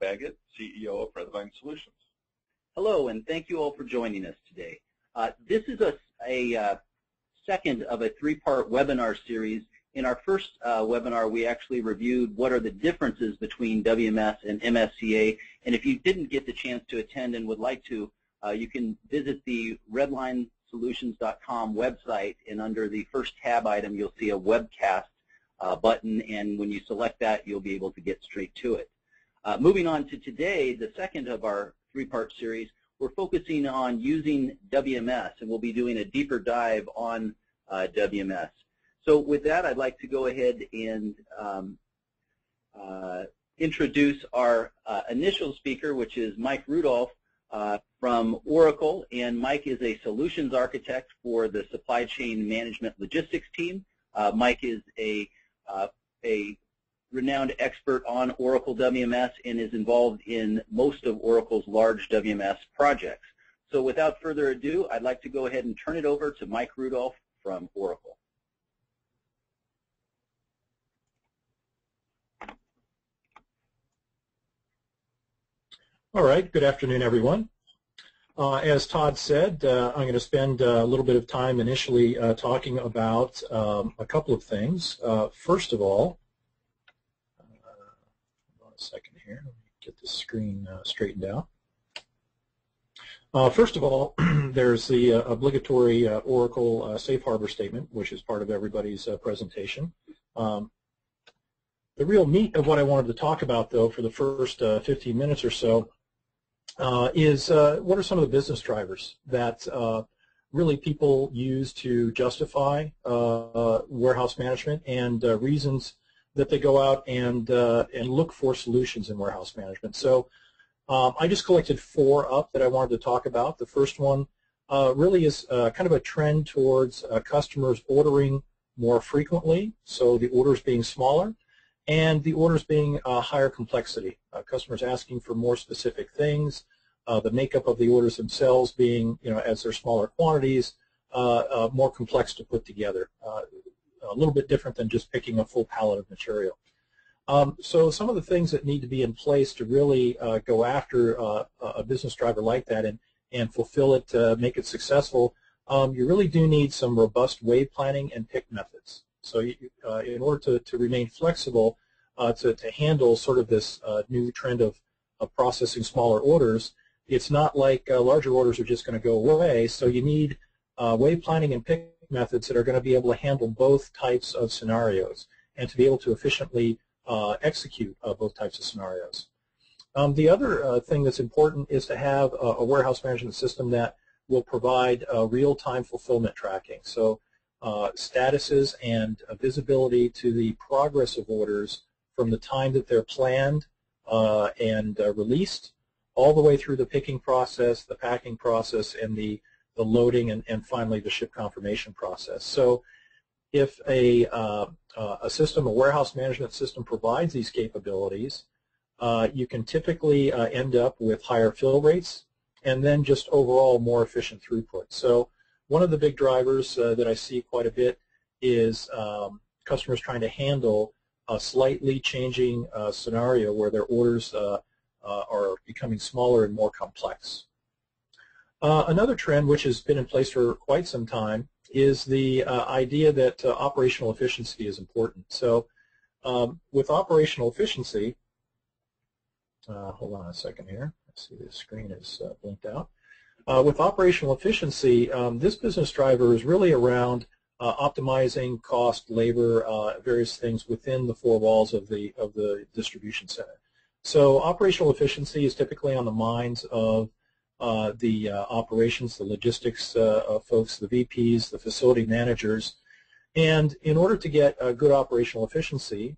Baggett, CEO of Redline Solutions. Hello, and thank you all for joining us today. Uh, this is a, a uh, second of a three-part webinar series. In our first uh, webinar, we actually reviewed what are the differences between WMS and MSCA. And if you didn't get the chance to attend and would like to, uh, you can visit the redlinesolutions.com website, and under the first tab item, you'll see a webcast uh, button, and when you select that, you'll be able to get straight to it. Uh, moving on to today, the second of our three-part series, we're focusing on using WMS, and we'll be doing a deeper dive on uh, WMS. So with that, I'd like to go ahead and um, uh, introduce our uh, initial speaker, which is Mike Rudolph uh, from Oracle. And Mike is a solutions architect for the supply chain management logistics team. Uh, Mike is a, a renowned expert on Oracle WMS and is involved in most of Oracle's large WMS projects. So without further ado, I'd like to go ahead and turn it over to Mike Rudolph from Oracle. All right, good afternoon, everyone. Uh, as Todd said, uh, I'm going to spend uh, a little bit of time initially uh, talking about um, a couple of things. Uh, first of all, a second here, let me get the screen straightened out. first of all, there's the obligatory Oracle Safe Harbor statement, which is part of everybody's presentation. Um, the real meat of what I wanted to talk about, though, for the first 15 minutes or so uh, is uh, what are some of the business drivers that uh, really people use to justify uh, warehouse management and uh, reasons that they go out and uh, and look for solutions in warehouse management. So um, I just collected four up that I wanted to talk about. The first one really is kind of a trend towards customers ordering more frequently, so the orders being smaller and the orders being uh, higher complexity. Uh, customers asking for more specific things, uh, the makeup of the orders themselves being, you know, as they're smaller quantities, uh, uh, more complex to put together. Uh, a little bit different than just picking a full palette of material. Um, so some of the things that need to be in place to really go after a business driver like that and, and fulfill it, make it successful, um, you really do need some robust wave planning and pick methods. So you, uh, in order to, to remain flexible uh, to, to handle sort of this uh, new trend of, of processing smaller orders, it's not like uh, larger orders are just going to go away. So you need uh, wave planning and pick methods that are going to be able to handle both types of scenarios and to be able to efficiently uh, execute both types of scenarios. Um, the other thing that's important is to have a, warehouse management system that will provide real-time fulfillment tracking. So uh, statuses and uh, visibility to the progress of orders from the time that they're planned uh, and uh, released all the way through the picking process, the packing process, and the, the loading, and, and finally the ship confirmation process. So if a, uh, a system, a warehouse management system provides these capabilities, you can typically end up with higher fill rates and then just overall more efficient throughput. So one of the big drivers uh, that I see quite a bit is um, customers trying to handle a slightly changing uh, scenario where their orders uh, uh are becoming smaller and more complex. Uh, another trend which has been in place for quite some time is the uh, idea that operational efficiency is important. So um, with operational efficiency, hold on a second here. Let's see, the screen is blinked out. Uh, with operational efficiency, um, this business driver is really around uh, optimizing cost, labor, uh, various things within the four walls of the of the distribution center. So operational efficiency is typically on the minds of uh, the uh, operations, the logistics uh, folks, the VPs, the facility managers. And in order to get a good operational efficiency,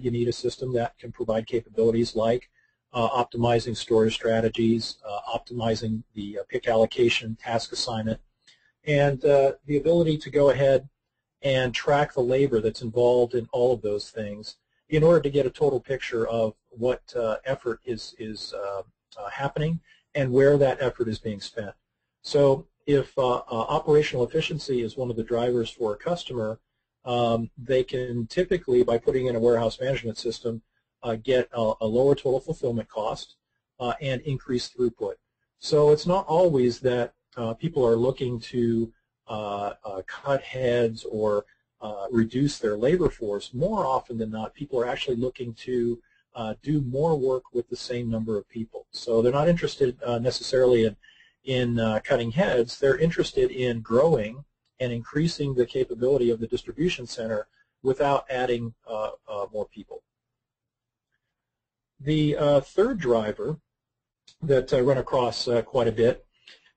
you need a system that can provide capabilities like uh, optimizing storage strategies, uh, optimizing the uh, pick allocation, task assignment, and the ability to go ahead and track the labor that's involved in all of those things in order to get a total picture of what uh, effort is, is uh, uh, happening and where that effort is being spent. So if operational efficiency is one of the drivers for a customer, um, they can typically, by putting in a warehouse management system, uh, get a, a, lower total fulfillment cost uh, and increased throughput. So it's not always that uh, people are looking to uh, uh, cut heads or reduce their labor force. More often than not, people are actually looking to do more work with the same number of people. So they're not interested necessarily in, in cutting heads. They're interested in growing and increasing the capability of the distribution center without adding uh, uh, more people. The uh, third driver that I run across quite a bit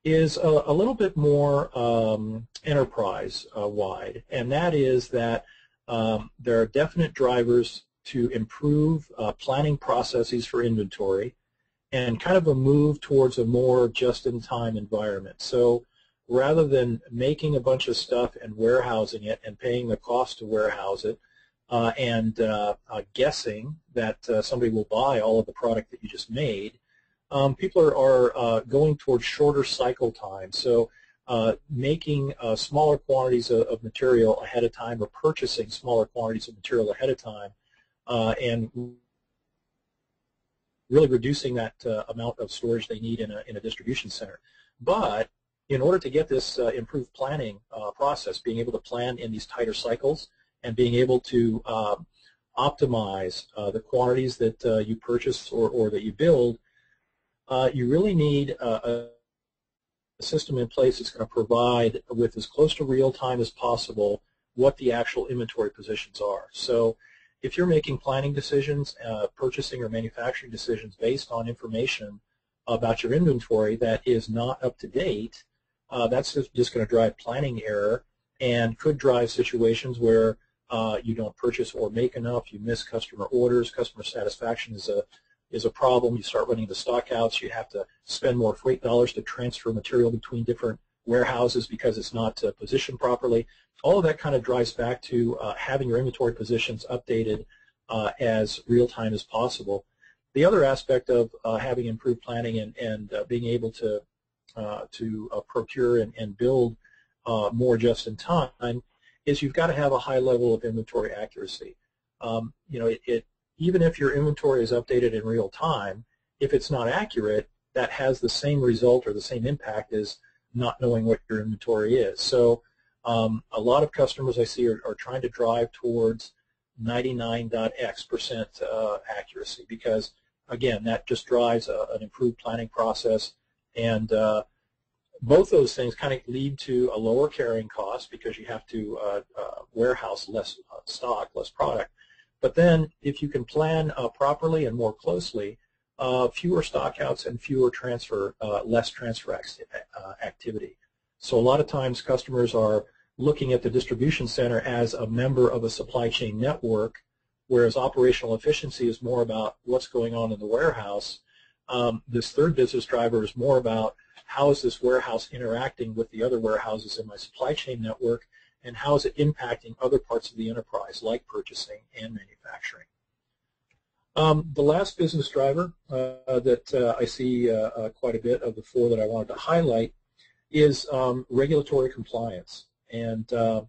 is a, a little bit more um, enterprise-wide, and that is that um, there are definite drivers to improve uh, planning processes for inventory and kind of a move towards a more just-in-time environment. So rather than making a bunch of stuff and warehousing it and paying the cost to warehouse it uh, and uh, uh, guessing that uh, somebody will buy all of the product that you just made, um, people are, are uh, going towards shorter cycle time. So uh, making smaller quantities of, of, material ahead of time or purchasing smaller quantities of material ahead of time and really reducing that amount of storage they need in a, in a distribution center. But in order to get this uh, improved planning uh, process, being able to plan in these tighter cycles and being able to uh, optimize uh, the quantities that uh, you purchase or, or that you build, uh, you really need a, a system in place that's going to provide with as close to real time as possible what the actual inventory positions are. So if you're making planning decisions, purchasing or manufacturing decisions based on information about your inventory that is not up to date, uh, that's just, just going to drive planning error and could drive situations where uh, you don't purchase or make enough, you miss customer orders, customer satisfaction is a is a problem. You start running the stockouts, you have to spend more freight dollars to transfer material between different warehouses because it's not uh, positioned properly. All of that kind of drives back to uh, having your inventory positions updated uh, as real time as possible. The other aspect of uh, having improved planning and, and uh, being able to uh, to procure and, and build more just in time is you've got to have a high level of inventory accuracy. Um, you know, it, it, even if your inventory is updated in real time, if it's not accurate, that has the same result or the same impact as not knowing what your inventory is. So um, a lot of customers I see are, are trying to drive towards 99.x percent uh, accuracy because, again, that just drives a, an improved planning process and uh, both those things kind of lead to a lower carrying cost because you have to uh, uh, warehouse less uh, stock, less product. But then if you can plan uh, properly and more closely, uh, fewer stockouts and fewer transfer, less transfer activity. So a lot of times customers are looking at the distribution center as a member of a supply chain network, whereas operational efficiency is more about what's going on in the warehouse um, this third business driver is more about how is this warehouse interacting with the other warehouses in my supply chain network and how is it impacting other parts of the enterprise like purchasing and manufacturing. Um, the last business driver uh, that uh, I see uh, uh quite a bit of the four that I wanted to highlight is um, regulatory compliance and uh,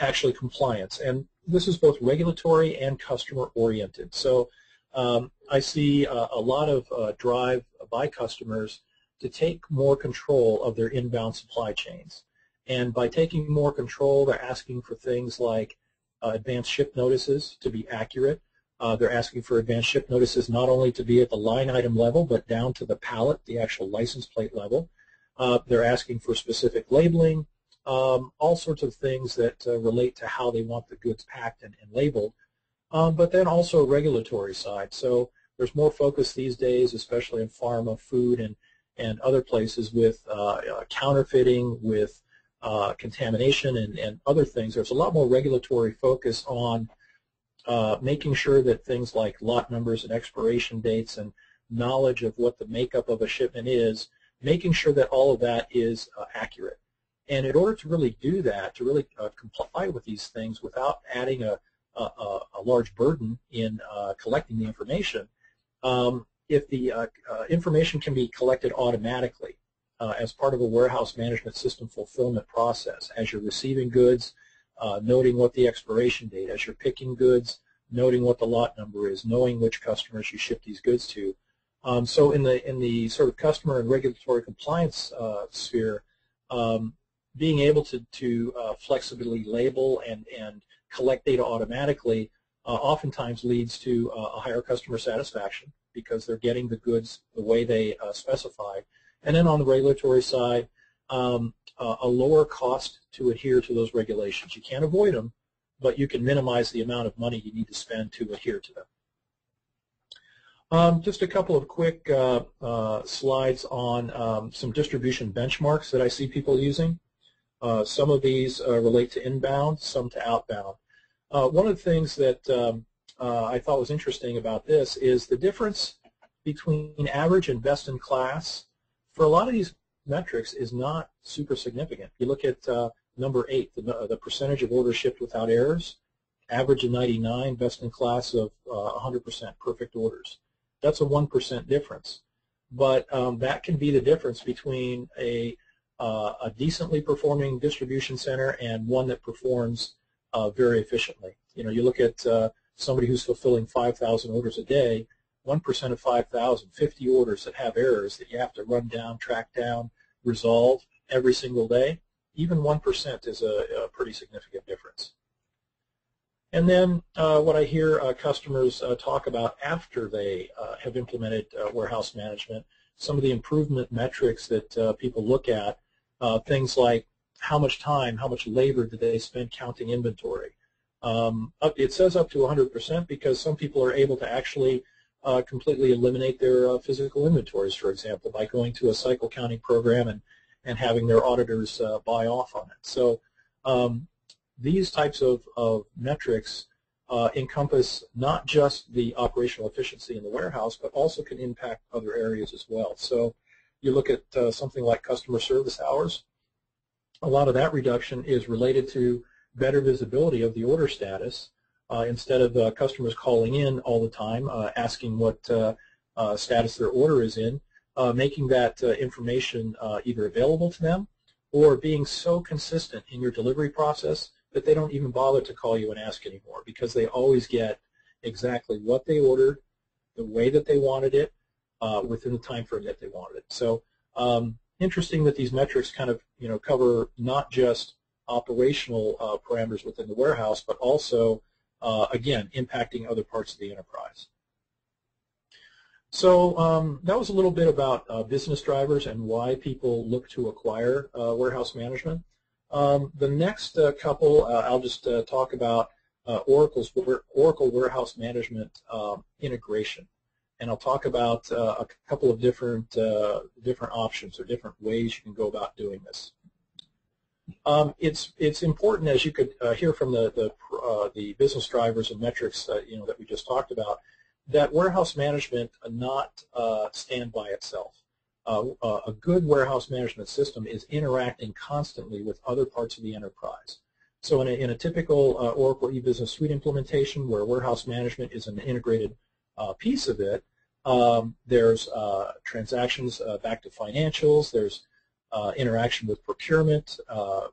actually compliance. And this is both regulatory and customer oriented. So um, I see uh, a lot of drive by customers to take more control of their inbound supply chains. And by taking more control, they're asking for things like advanced ship notices to be accurate. Uh, they're asking for advanced ship notices not only to be at the line item level, but down to the pallet, the actual license plate level. Uh, they're asking for specific labeling, um, all sorts of things that uh, relate to how they want the goods packed and, and labeled um, but then also regulatory side. So there's more focus these days, especially in pharma, food, and, and other places with uh, uh, counterfeiting, with uh, contamination, and, and other things. There's a lot more regulatory focus on uh, making sure that things like lot numbers and expiration dates and knowledge of what the makeup of a shipment is, making sure that all of that is uh, accurate. And in order to really do that, to really uh, comply with these things without adding a a, a, large burden in uh, collecting the information. Um, if the uh, uh, information can be collected automatically as part of a warehouse management system fulfillment process, as you're receiving goods, uh, noting what the expiration date, as you're picking goods, noting what the lot number is, knowing which customers you ship these goods to. Um, so in the in the sort of customer and regulatory compliance uh, sphere, um, being able to to uh, flexibly label and and collect data automatically uh, oftentimes leads to uh, a higher customer satisfaction because they're getting the goods the way they uh, specify. And then on the regulatory side, um, a lower cost to adhere to those regulations. You can't avoid them, but you can minimize the amount of money you need to spend to adhere to them. Um, just a couple of quick uh, uh, slides on um, some distribution benchmarks that I see people using. Uh, some of these uh, relate to inbound, some to outbound. Uh, one of the things that um, uh, I thought was interesting about this is the difference between average and best in class. For a lot of these metrics is not super significant. You look at number eight, the, the percentage of orders shipped without errors, average of 99, best in class of 100% perfect orders. That's a 1% difference. But um, that can be the difference between a, uh, a decently performing distribution center and one that performs uh, very efficiently. You know, you look at uh, somebody who's fulfilling 5,000 orders a day, 1% of 5,000, 50 orders that have errors that you have to run down, track down, resolve every single day, even 1% is a, a pretty significant difference. And then uh, what I hear uh, customers uh, talk about after they uh, have implemented uh, warehouse management, some of the improvement metrics that uh, people look at, things like how much time, how much labor did they spend counting inventory. Um, it says up to 100% because some people are able to actually completely eliminate their physical inventories, for example, by going to a cycle counting program and, and having their auditors buy off on it. So um, these types of, of metrics uh, encompass not just the operational efficiency in the warehouse, but also can impact other areas as well. So you look at uh, something like customer service hours, a lot of that reduction is related to better visibility of the order status. Uh, instead of uh, customers calling in all the time, uh, asking what status their order is in, making that information either available to them or being so consistent in your delivery process that they don't even bother to call you and ask anymore because they always get exactly what they ordered, the way that they wanted it, uh, within the time frame that they wanted it. So um, interesting that these metrics kind of you know cover not just operational uh, parameters within the warehouse, but also uh, again impacting other parts of the enterprise. So um, that was a little bit about uh, business drivers and why people look to acquire uh, warehouse management. Um, the next uh, couple, uh, I'll just uh, talk about Oracle's Oracle Warehouse Management um, integration, and I'll talk about a couple of different different options or different ways you can go about doing this. Um, it's it's important, as you could hear from the the, the business drivers and metrics, you know, that we just talked about, that warehouse management not stand by itself uh, a good warehouse management system is interacting constantly with other parts of the enterprise. So in a, in a typical uh, Oracle eBusiness Suite implementation where warehouse management is an integrated uh, piece of it, um, there's uh, transactions uh, back to financials, there's uh, interaction with procurement,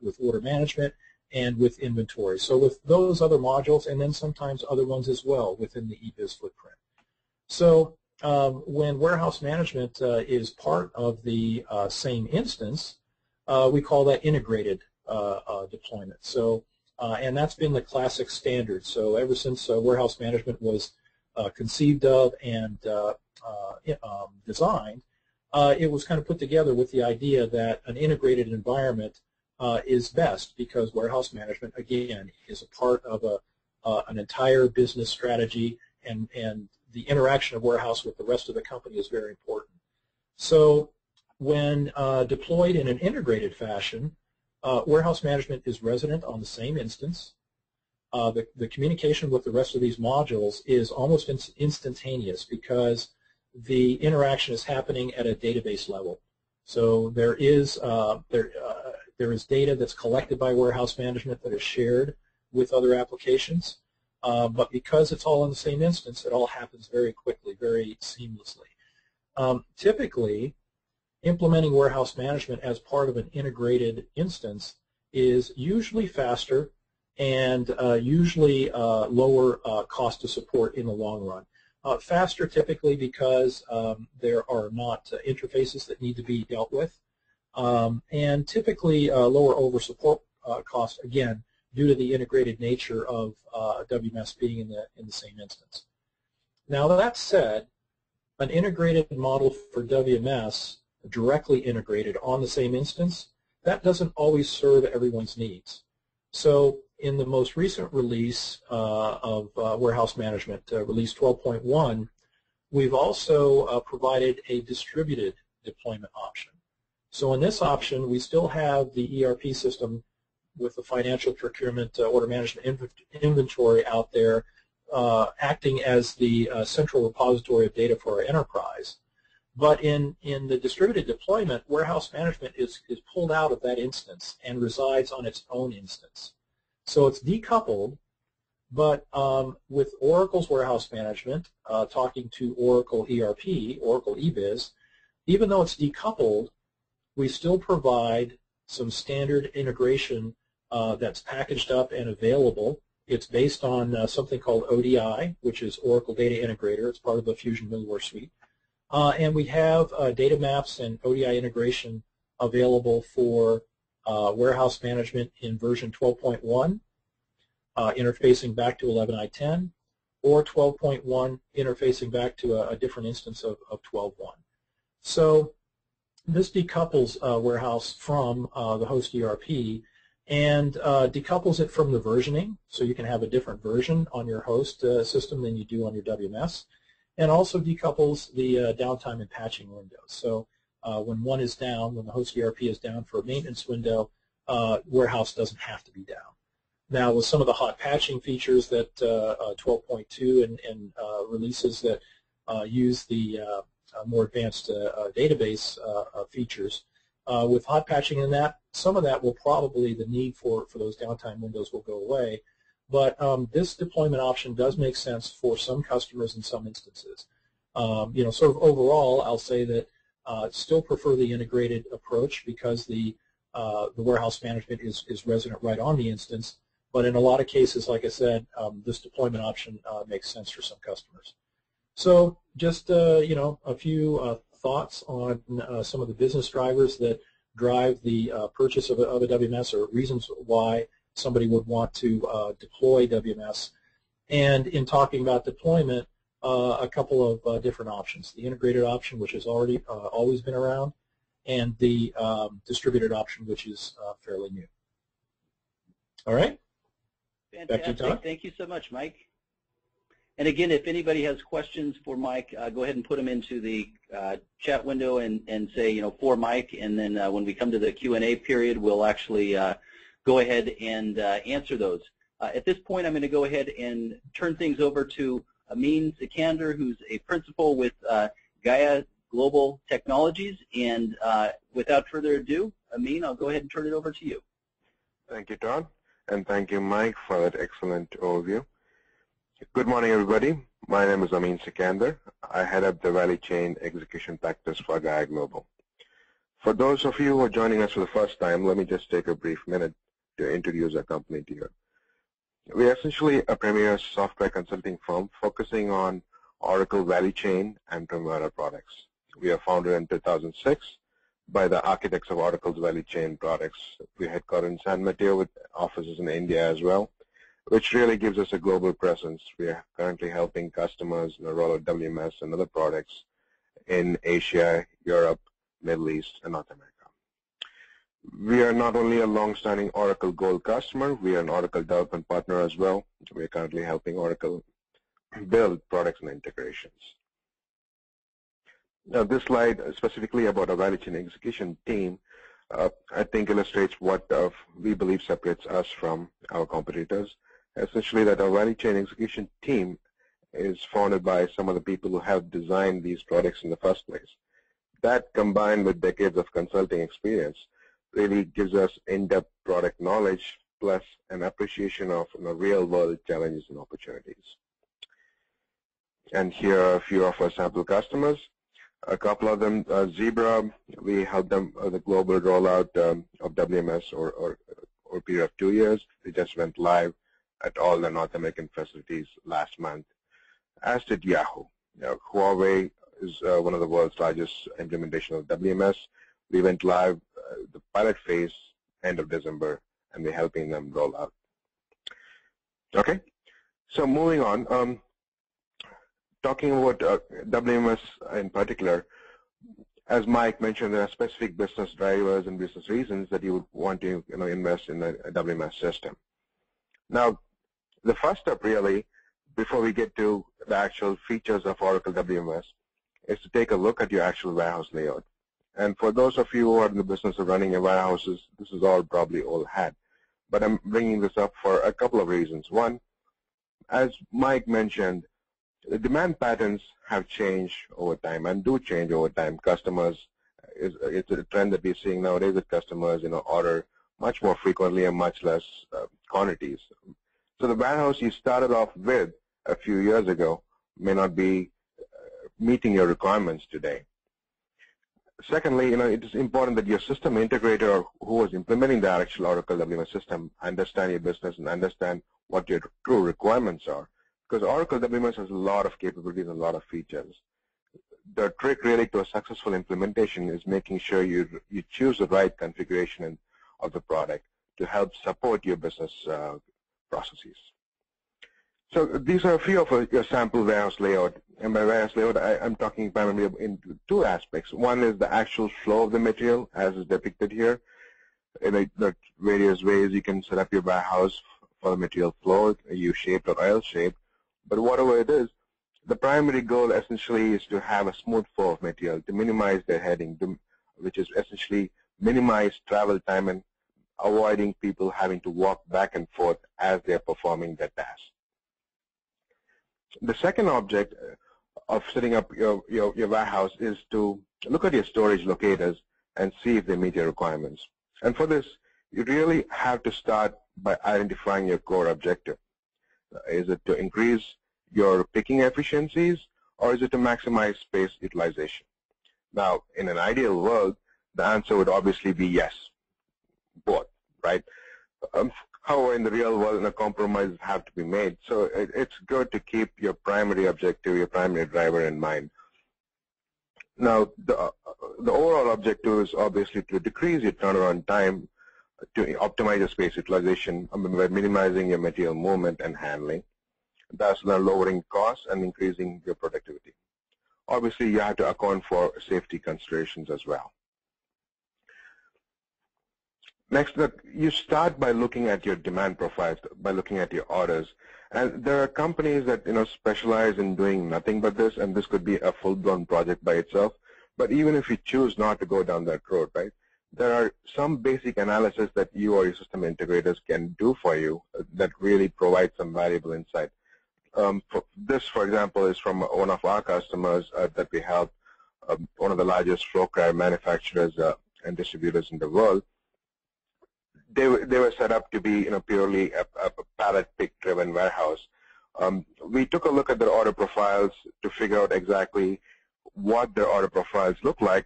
with order management, and with inventory. So with those other modules, and then sometimes other ones as well within the eBiz footprint. So um, when warehouse management uh, is part of the uh, same instance, uh, we call that integrated uh, uh, deployment. So, uh, and that's been the classic standard. So ever since warehouse management was conceived of and um, designed, it was kind of put together with the idea that an integrated environment is best because warehouse management, again, is a part of a, an entire business strategy and, and the interaction of warehouse with the rest of the company is very important. So when uh, deployed in an integrated fashion, uh, warehouse management is resident on the same instance. Uh, the, the communication with the rest of these modules is almost in instantaneous because the interaction is happening at a database level. So there is uh, there uh, there is data that's collected by warehouse management that is shared with other applications. Uh, but because it's all in the same instance, it all happens very quickly, very seamlessly. Um, typically, implementing warehouse management as part of an integrated instance is usually faster and uh, usually uh, lower uh, cost to support in the long run. Uh, faster typically because um, there are not uh, interfaces that need to be dealt with, um, and typically uh, lower over support costs again due to the integrated nature of WMS being in the in the same instance. Now that said, an integrated model for WMS directly integrated on the same instance, that doesn't always serve everyone's needs. So in the most recent release uh, of uh, warehouse management, uh, release 12.1, we've also uh, provided a distributed deployment option. So in this option, we still have the ERP system with the financial procurement uh, order management inventory out there uh, acting as the central repository of data for our enterprise. But in, in the distributed deployment, warehouse management is, is pulled out of that instance and resides on its own instance. So it's decoupled, but um, with Oracle's warehouse management, uh, talking to Oracle ERP, Oracle eBiz, even though it's decoupled, we still provide some standard integration uh, that's packaged up and available. It's based on uh, something called ODI, which is Oracle Data Integrator. It's part of the Fusion Middleware Suite. Uh, and we have uh, data maps and ODI integration available for uh, warehouse management in version 12.1, uh, interfacing back to 11i10, or 12.1 interfacing back to a, a different instance of, of 12.1. So this decouples uh, warehouse from uh, the host ERP and decouples it from the versioning, so you can have a different version on your host system than you do on your WMS and also decouples the uh, downtime and patching windows. So uh, when one is down, when the host ERP is down for a maintenance window, uh, warehouse doesn't have to be down. Now with some of the hot patching features that 12.2 uh, uh, and, and uh, releases that use the more advanced database features, with hot patching in that, some of that will probably, the need for, for those downtime windows will go away. But um, this deployment option does make sense for some customers in some instances. Um, you know, sort of overall, I'll say that uh, still prefer the integrated approach because the uh, the warehouse management is, is resident right on the instance. But in a lot of cases, like I said, um, this deployment option uh, makes sense for some customers. So just, uh, you know, a few uh, thoughts on uh, some of the business drivers that drive the purchase of a, of a WMS or reasons why somebody would want to uh, deploy WMS. And in talking about deployment, uh, a couple of uh, different options. The integrated option, which has already uh, always been around, and the um, distributed option, which is uh, fairly new. All right? Fantastic. You, Thank you so much, Mike. And again, if anybody has questions for Mike, uh, go ahead and put them into the uh, chat window and, and say, you know, for Mike. And then uh, when we come to the Q&A period, we'll actually go ahead and uh, answer those. Uh, at this point, I'm going to go ahead and turn things over to Amin Sikander, who's a principal with uh, Gaea Global Technologies. And without further ado, Amin, I'll go ahead and turn it over to you. Thank you, Todd. And thank you, Mike, for that excellent overview. Good morning, everybody. My name is Amin Sikander. I head up the Value Chain Execution Practice for Gaea Global. For those of you who are joining us for the first time, let me just take a brief minute introduce our company to you. We are essentially a premier software consulting firm focusing on Oracle Value Chain and Primavera products. We are founded in 2006 by the architects of Oracle's Value Chain products. We headquartered in San Mateo with offices in India as well, which really gives us a global presence. We are currently helping customers in the role of WMS and other products in Asia, Europe, Middle East, and North America. We are not only a long-standing Oracle Gold customer, we are an Oracle development partner as well. We are currently helping Oracle build products and integrations. Now, this slide specifically about our value chain execution team, uh, I think illustrates what uh, we believe separates us from our competitors. Essentially, that our value chain execution team is founded by some of the people who have designed these products in the first place. That combined with decades of consulting experience really gives us in-depth product knowledge plus an appreciation of you know, real-world challenges and opportunities. And here are a few of our sample customers. A couple of them, uh, Zebra, we helped them with the global rollout um, of WMS or, or, over a period of two years. They just went live at all the North American facilities last month, as did Yahoo. Now, Huawei is uh, one of the world's largest implementation of WMS. We went live uh, the pilot phase end of December, and we're helping them roll out. Okay, so moving on, um, talking about uh, WMS in particular, as Mike mentioned, there are specific business drivers and business reasons that you would want to you know, invest in a, WMS system. Now, the first step really, before we get to the actual features of Oracle WMS, is to take a look at your actual warehouse layout. And for those of you who are in the business of running your warehouses, this is all probably old hat. But I'm bringing this up for a couple of reasons. One, as Mike mentioned, the demand patterns have changed over time and do change over time. Customers, is, it's a trend that we're seeing nowadays that customers, you know, order much more frequently and much less uh, quantities. So the warehouse you started off with a few years ago may not be uh, meeting your requirements today. Secondly, you know, it is important that your system integrator who was implementing the actual Oracle WMS system understand your business and understand what your true requirements are. Because Oracle WMS has a lot of capabilities and a lot of features. The trick really to a successful implementation is making sure you you choose the right configuration of the product to help support your business uh, processes. So these are a few of uh, your sample warehouse layout. And by warehouse layout, I, am talking primarily in two aspects. One is the actual flow of the material, as is depicted here. In are various ways you can set up your warehouse for the material flow, U-shaped or L-shaped. But whatever it is, the primary goal essentially is to have a smooth flow of material, to minimize their heading, to, which is essentially minimize travel time and avoiding people having to walk back and forth as they're performing their task. The second object of setting up your, your, your warehouse is to look at your storage locators and see if they meet your requirements. And for this, you really have to start by identifying your core objective. Is it to increase your picking efficiencies or is it to maximize space utilization? Now, in an ideal world, the answer would obviously be yes, both, right? Um, However, in the real world, a compromises have to be made. So it, it's good to keep your primary objective, your primary driver in mind. Now, the, the overall objective is obviously to decrease your turnaround time to optimize your space utilization by minimizing your material movement and handling, thus lowering costs and increasing your productivity. Obviously, you have to account for safety considerations as well. Next, look, you start by looking at your demand profiles, by looking at your orders. And there are companies that you know specialize in doing nothing but this, and this could be a full-blown project by itself. But even if you choose not to go down that road, right, there are some basic analysis that you or your system integrators can do for you that really provide some valuable insight. Um, for this, for example, is from one of our customers uh, that we help, um, one of the largest flow cryo manufacturers uh, and distributors in the world they were, they were set up to be you know purely a, a pallet pick driven warehouse. Um, we took a look at their order profiles to figure out exactly what their order profiles look like,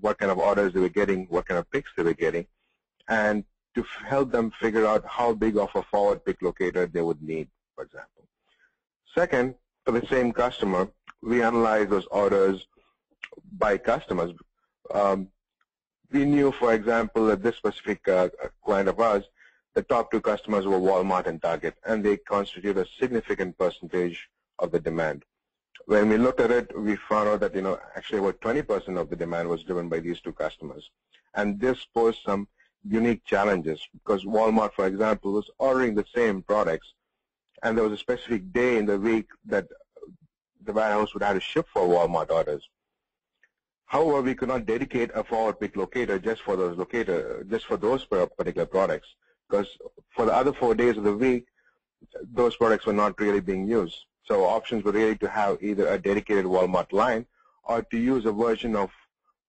what kind of orders they were getting, what kind of picks they were getting, and to help them figure out how big of a forward pick locator they would need, for example. Second, for the same customer, we analyze those orders by customers. Um, we knew, for example, that this specific uh, client of ours, the top two customers were Walmart and Target, and they constitute a significant percentage of the demand. When we looked at it, we found out that, you know, actually about 20% of the demand was driven by these two customers. And this posed some unique challenges because Walmart, for example, was ordering the same products, and there was a specific day in the week that the warehouse would have to ship for Walmart orders. However, we could not dedicate a forward pick locator just for those locator, just for those particular products, because for the other four days of the week, those products were not really being used. So options were really to have either a dedicated Walmart line or to use a version of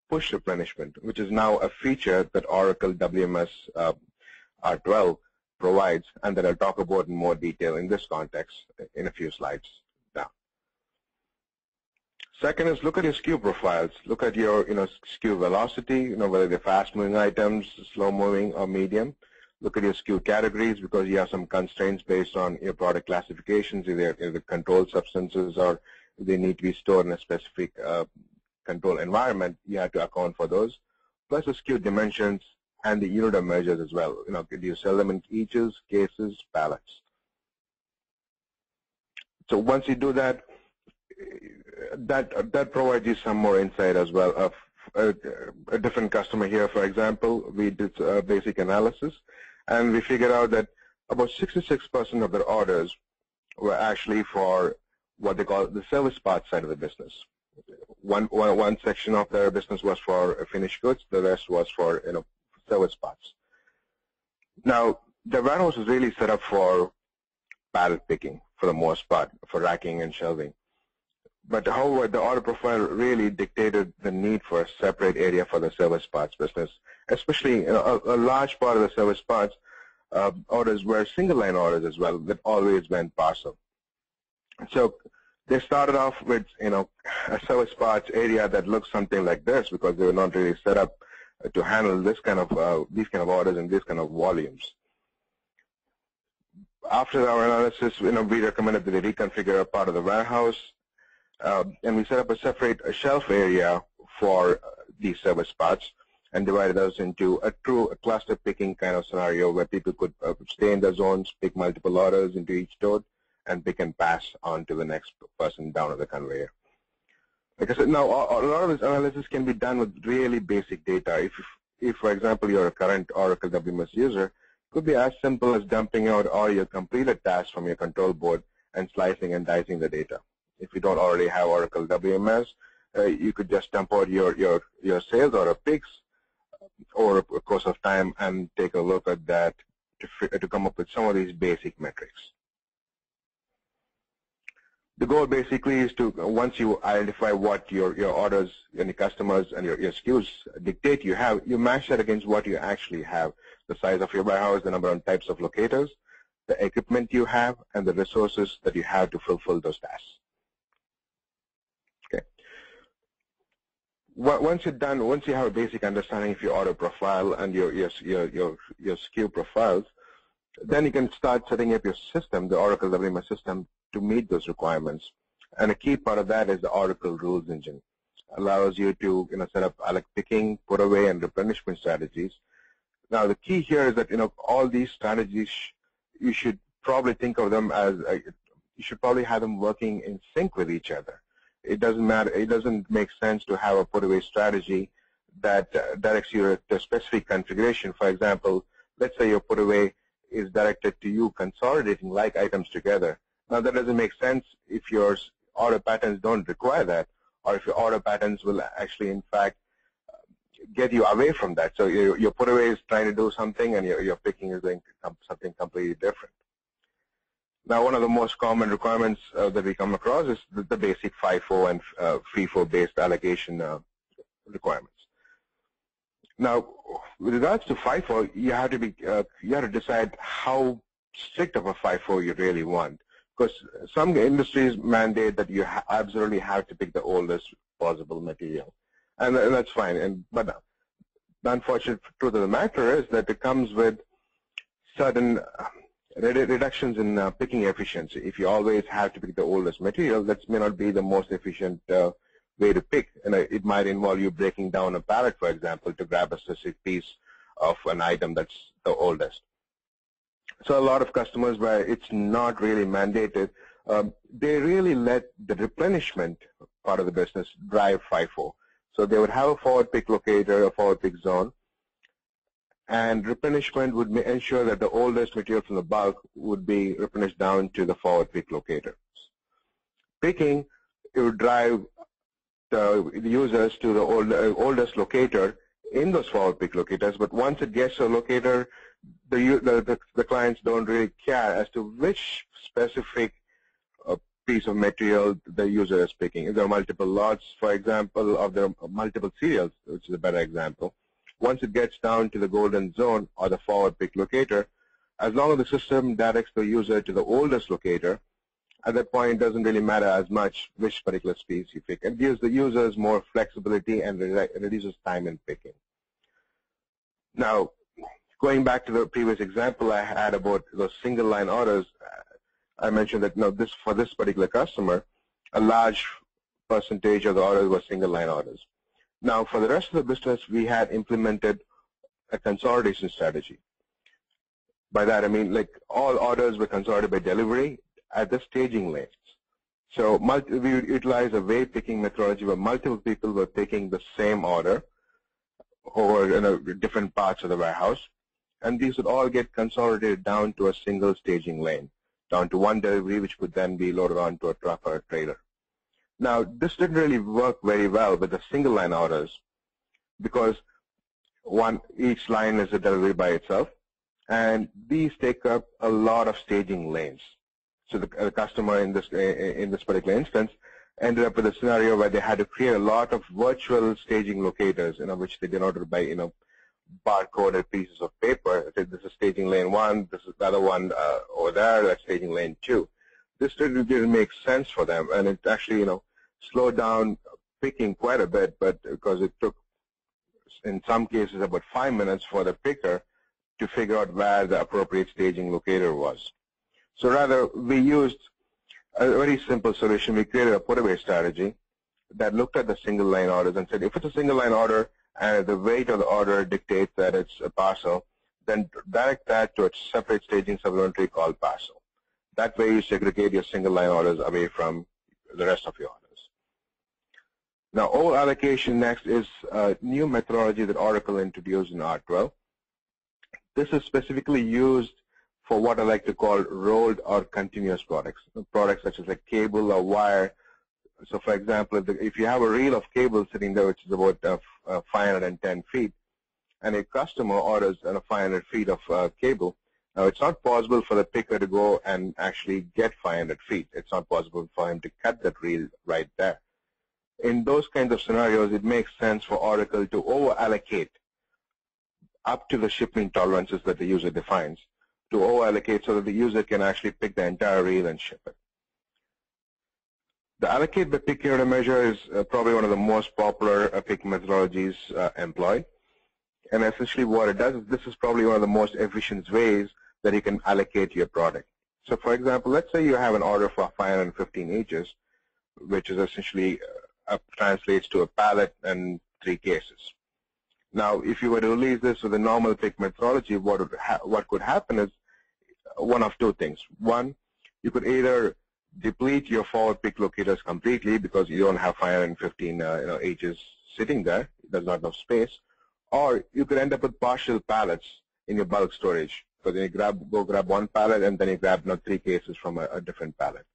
push replenishment, which is now a feature that Oracle WMS uh, R12 provides and that I'll talk about in more detail in this context in a few slides. Second is look at your SKU profiles. Look at your you know SKU velocity, you know whether they're fast-moving items, slow-moving, or medium. look at your SKU categories because you have some constraints based on your product classifications, either, the controlled substances or they need to be stored in a specific uh, control environment. You have to account for those. Plus the SKU dimensions and the unit of measures as well. You know, do you sell them in eaches, cases, pallets? So once you do that, that that provides you some more insight as well. Of a, a different customer here, for example, we did a basic analysis, and we figured out that about 66% of their orders were actually for what they call the service parts side of the business. One, one, one section of their business was for finished goods, the rest was for you know service parts. Now, the warehouse is really set up for pallet picking for the most part, for racking and shelving. But however, the order profile really dictated the need for a separate area for the service parts business, especially you a, a large part of the service parts uh, orders were single line orders as well that always went parcel. So they started off with you know a service parts area that looked something like this because they were not really set up to handle this kind of uh, these kind of orders and these kind of volumes. After our analysis, you know, we recommended that they reconfigure a part of the warehouse and we set up a separate shelf area for uh, these service parts and divided those into a true cluster picking kind of scenario where people could uh, stay in the zones, pick multiple orders into each store, and pick and pass on to the next person down the conveyor. Like I said, now a lot of this analysis can be done with really basic data. If, if for example, you're a current Oracle WMS user, it could be as simple as dumping out all your completed tasks from your control board and slicing and dicing the data if you don't already have Oracle WMS, uh, you could just dump out your, your, your sales or a picks over a course of time and take a look at that to, to come up with some of these basic metrics. The goal basically is to, once you identify what your, your orders and your customers and your, your SKUs dictate you have, you match that against what you actually have, the size of your warehouse, the number and types of locators, the equipment you have, and the resources that you have to fulfill those tasks. Once you're done, once you have a basic understanding of your auto profile and your your your your, your SKU profiles, then you can start setting up your system, the Oracle WMS system, to meet those requirements. And a key part of that is the Oracle Rules Engine. Allows you to you know set up alloc picking, put away, and replenishment strategies. Now the key here is that you know all these strategies you should probably think of them as uh, you should probably have them working in sync with each other it doesn't matter. It doesn't make sense to have a put-away strategy that uh, directs you to a specific configuration. For example, let's say your put-away is directed to you consolidating like items together. Now that doesn't make sense if your order patterns don't require that, or if your order patterns will actually, in fact, get you away from that. So your, your put-away is trying to do something, and your, your picking is doing something completely different. Now, one of the most common requirements uh, that we come across is the, the basic FIFO and uh, FIFO-based allocation uh, requirements. Now, with regards to FIFO, you have to be uh, you have to decide how strict of a FIFO you really want, because some industries mandate that you ha absolutely have to pick the oldest possible material, and, and that's fine. And but the unfortunate truth of the matter is that it comes with certain reductions in uh, picking efficiency. If you always have to pick the oldest material, that may not be the most efficient uh, way to pick. And it might involve you breaking down a pallet, for example, to grab a specific piece of an item that's the oldest. So a lot of customers where it's not really mandated, um, they really let the replenishment part of the business drive FIFO. So they would have a forward pick locator, a forward pick zone, and replenishment would ensure that the oldest material from the bulk would be replenished down to the forward pick locator. Picking, it would drive the users to the old, uh, oldest locator in those forward pick locators, but once it gets to a locator, the, the, the, clients don't really care as to which specific uh, piece of material the user is picking. If there are multiple lots, for example, of the multiple serials, which is a better example, once it gets down to the golden zone or the forward pick locator, as long as the system directs the user to the oldest locator, at that point it doesn't really matter as much which particular piece you pick. It gives the users more flexibility and reduces time in picking. Now, going back to the previous example I had about those single line orders, uh, I mentioned that no, this for this particular customer, a large percentage of the orders were single line orders. Now, for the rest of the business, we had implemented a consolidation strategy. By that, I mean like all orders were consolidated by delivery at the staging lanes. So we utilize a wave picking methodology where multiple people were picking the same order over you know, different parts of the warehouse. And these would all get consolidated down to a single staging lane, down to one delivery, which could then be loaded onto a truck or a trailer. Now, this didn't really work very well with the single line orders because one each line is a delivery by itself, and these take up a lot of staging lanes. So the, the customer in this in this particular instance ended up with a scenario where they had to create a lot of virtual staging locators, you know, which they denoted by you know barcoded pieces of paper. This is staging lane one. This is the other one uh, over there. That's staging lane two. This didn't, didn't make sense for them, and it actually you know slowed down picking quite a bit, but uh, because it took in some cases about five minutes for the picker to figure out where the appropriate staging locator was. So rather, we used a very simple solution. We created a put-away strategy that looked at the single line orders and said, if it's a single line order and the weight of the order dictates that it's a parcel, then direct that to a separate staging subinventory called parcel. That way you segregate your single line orders away from the rest of your orders. Now, O allocation next is a new methodology that Oracle introduced in R12. This is specifically used for what I like to call rolled or continuous products, products such as a cable or wire. So, for example, if you have a reel of cable sitting there, which is about uh, uh, 510 feet, and a customer orders uh, 500 feet of uh, cable, now it's not possible for the picker to go and actually get 500 feet. It's not possible for him to cut that reel right there in those kinds of scenarios, it makes sense for Oracle to over-allocate up to the shipping tolerances that the user defines, to over-allocate so that the user can actually pick the entire reel and ship it. The allocate by pick unit measure is uh, probably one of the most popular uh, picking methodologies uh, employed. And essentially what it does is this is probably one of the most efficient ways that you can allocate your product. So for example, let's say you have an order for 515 inches, which is essentially uh, translates to a pallet and three cases. Now, if you were to release this with a normal pick methodology, what, what could happen is one of two things. One, you could either deplete your forward pick locators completely because you don't have 515 uh, you know, eaches sitting there. There's not enough space. Or you could end up with partial pallets in your bulk storage. So then you grab, go grab one pallet and then you grab you know, three cases from a, a different pallet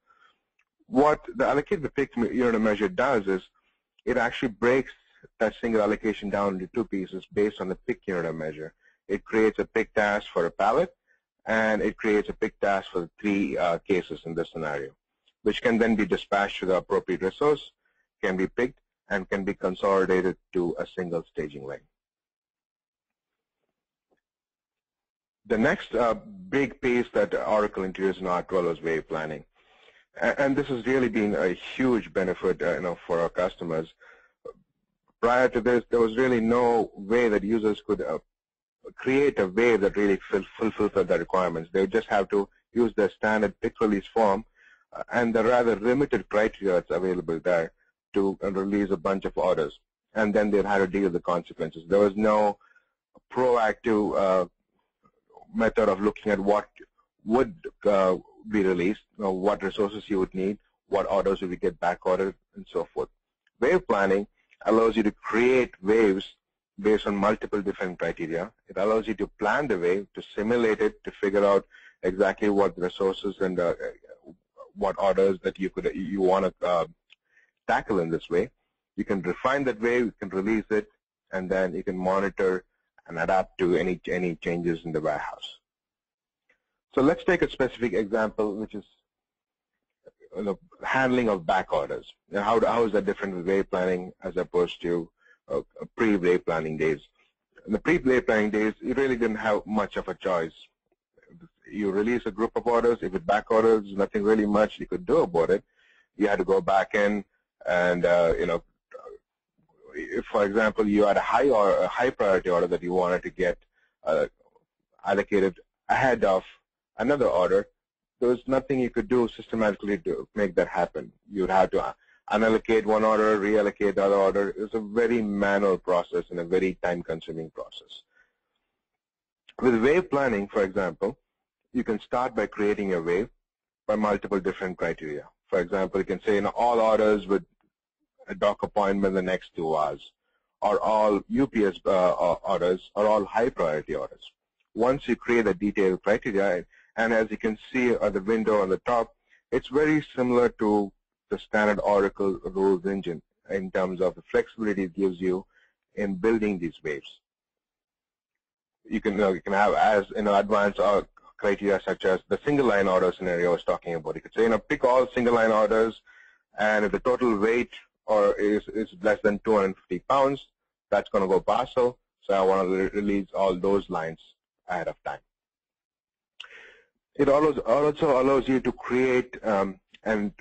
what the allocated pick unit measure does is it actually breaks that single allocation down into two pieces based on the pick unit measure. It creates a pick task for a pallet, and it creates a pick task for the three uh, cases in this scenario, which can then be dispatched to the appropriate resource, can be picked, and can be consolidated to a single staging lane. The next uh, big piece that Oracle introduced in R12 is wave planning. And this has really been a huge benefit uh, you know, for our customers. Prior to this, there was really no way that users could uh, create a way that really fulfills their requirements. They would just have to use the standard pick release form uh, and the rather limited criteria that's available there to release a bunch of orders. And then they had to deal with the consequences. There was no proactive uh, method of looking at what would uh, be released, you know, what resources you would need, what orders you get back ordered, and so forth. Wave planning allows you to create waves based on multiple different criteria. It allows you to plan the wave, to simulate it, to figure out exactly what resources and uh, what orders that you could you want to uh, tackle in this way. You can refine that wave, you can release it, and then you can monitor and adapt to any any changes in the warehouse. So let's take a specific example, which is you know, handling of back orders. How, how is that different with wave planning as opposed to uh, pre-wave planning days? In the pre-wave planning days, you really didn't have much of a choice. You release a group of orders. If it back orders, nothing really much you could do about it. You had to go back in and, uh, you know, if, for example, you had a high or a high priority order that you wanted to get uh, allocated ahead of another order, there was nothing you could do systematically to make that happen. You'd have to unallocate one order, reallocate the other order. It was a very manual process and a very time-consuming process. With wave planning, for example, you can start by creating a wave by multiple different criteria. For example, you can say in all orders with a dock appointment in the next two hours, or all UPS uh, orders, or all high priority orders. Once you create a detailed criteria, and as you can see at the window on the top, it's very similar to the standard Oracle rules engine in terms of the flexibility it gives you in building these waves. You can, you, know, you can have as you know, advanced uh, criteria such as the single line order scenario I was talking about. You could say, you know, pick all single line orders, and if the total weight or is, is less than 250 pounds, that's going to go parcel. So I want to re release all those lines ahead of time. It also allows you to create um, and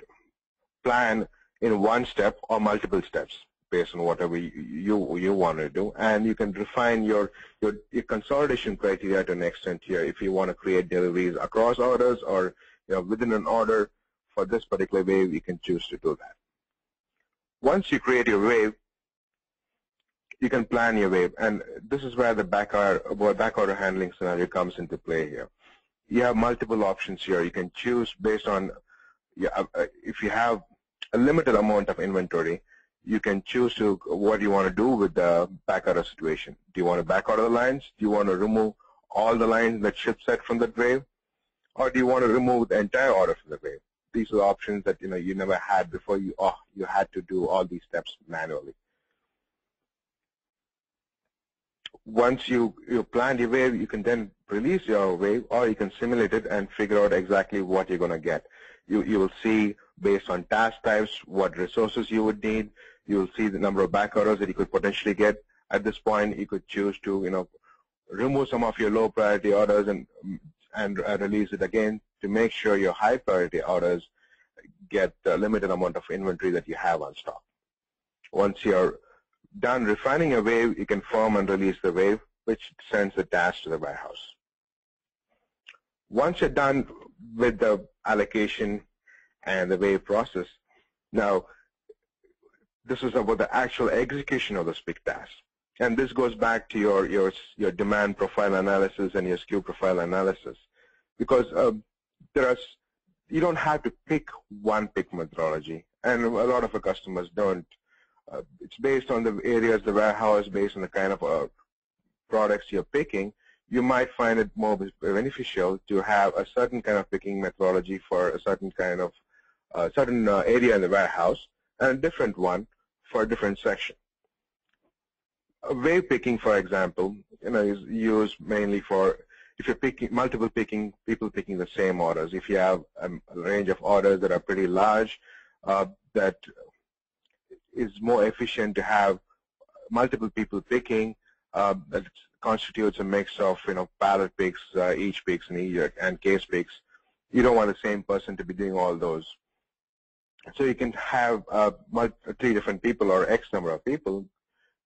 plan in one step or multiple steps based on whatever you you want to do, and you can refine your, your your, consolidation criteria to an extent here. If you want to create deliveries across orders or you know within an order for this particular wave, you can choose to do that. Once you create your wave, you can plan your wave, and this is where the back order, back order handling scenario comes into play here you have multiple options here. You can choose based on uh, uh, if you have a limited amount of inventory, you can choose to what you want to do with the back order situation. Do you want to back order the lines? Do you want to remove all the lines that ship set from the wave? Or do you want to remove the entire order from the wave? These are the options that you know you never had before you oh you had to do all these steps manually. once you, you plan your wave, you can then release your wave or you can simulate it and figure out exactly what you're going to get. You, you will see based on task types what resources you would need. You will see the number of back orders that you could potentially get. At this point, you could choose to, you know, remove some of your low priority orders and, and uh, release it again to make sure your high priority orders get the limited amount of inventory that you have on stock. Once you're done refining a wave, you can form and release the wave, which sends the task to the warehouse. Once you're done with the allocation and the wave process, now this is about the actual execution of the SPIC task. And this goes back to your, your, your demand profile analysis and your SKU profile analysis. Because uh, there are, you don't have to pick one pick methodology. And a lot of our customers don't uh, it's based on the areas, the warehouse, based on the kind of uh, products you're picking, you might find it more beneficial to have a certain kind of picking methodology for a certain kind of uh, certain uh, area in the warehouse and a different one for a different section. wave picking, for example, you know, is used mainly for if you're picking multiple picking, people picking the same orders. If you have a range of orders that are pretty large, uh, that is more efficient to have multiple people picking uh, that constitutes a mix of you know pallet picks, uh, each picks, and, each, and case picks. You don't want the same person to be doing all those. So you can have uh, three different people or X number of people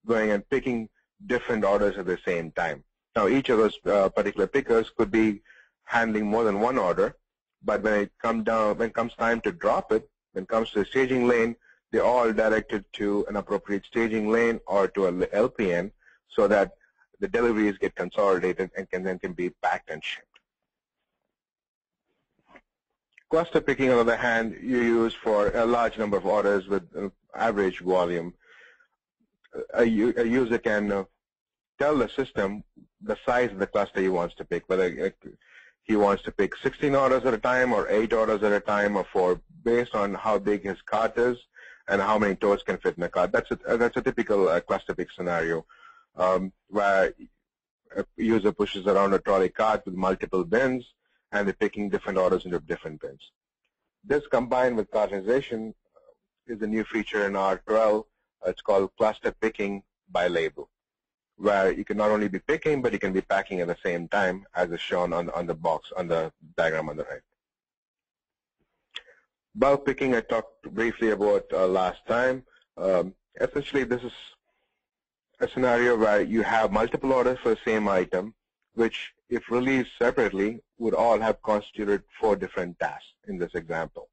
going and picking different orders at the same time. Now each of those uh, particular pickers could be handling more than one order, but when it comes down, when it comes time to drop it, when it comes to the staging lane, they're all directed to an appropriate staging lane or to a LPN so that the deliveries get consolidated and can then can be packed and shipped. Cluster picking, on the other hand, you use for a large number of orders with average volume. A, a user can uh, tell the system the size of the cluster he wants to pick, whether he wants to pick 16 orders at a time or 8 orders at a time or 4, based on how big his cart is and how many totes can fit in a cart. That's a, that's a typical uh, cluster pick scenario um, where a user pushes around a trolley cart with multiple bins and they're picking different orders into different bins. This combined with cartonization is a new feature in R12. It's called cluster picking by label, where you can not only be picking, but you can be packing at the same time, as is shown on, on the box, on the diagram on the right. Bulk picking I talked briefly about uh, last time. Um, essentially, this is a scenario where you have multiple orders for the same item, which if released separately, would all have constituted four different tasks in this example.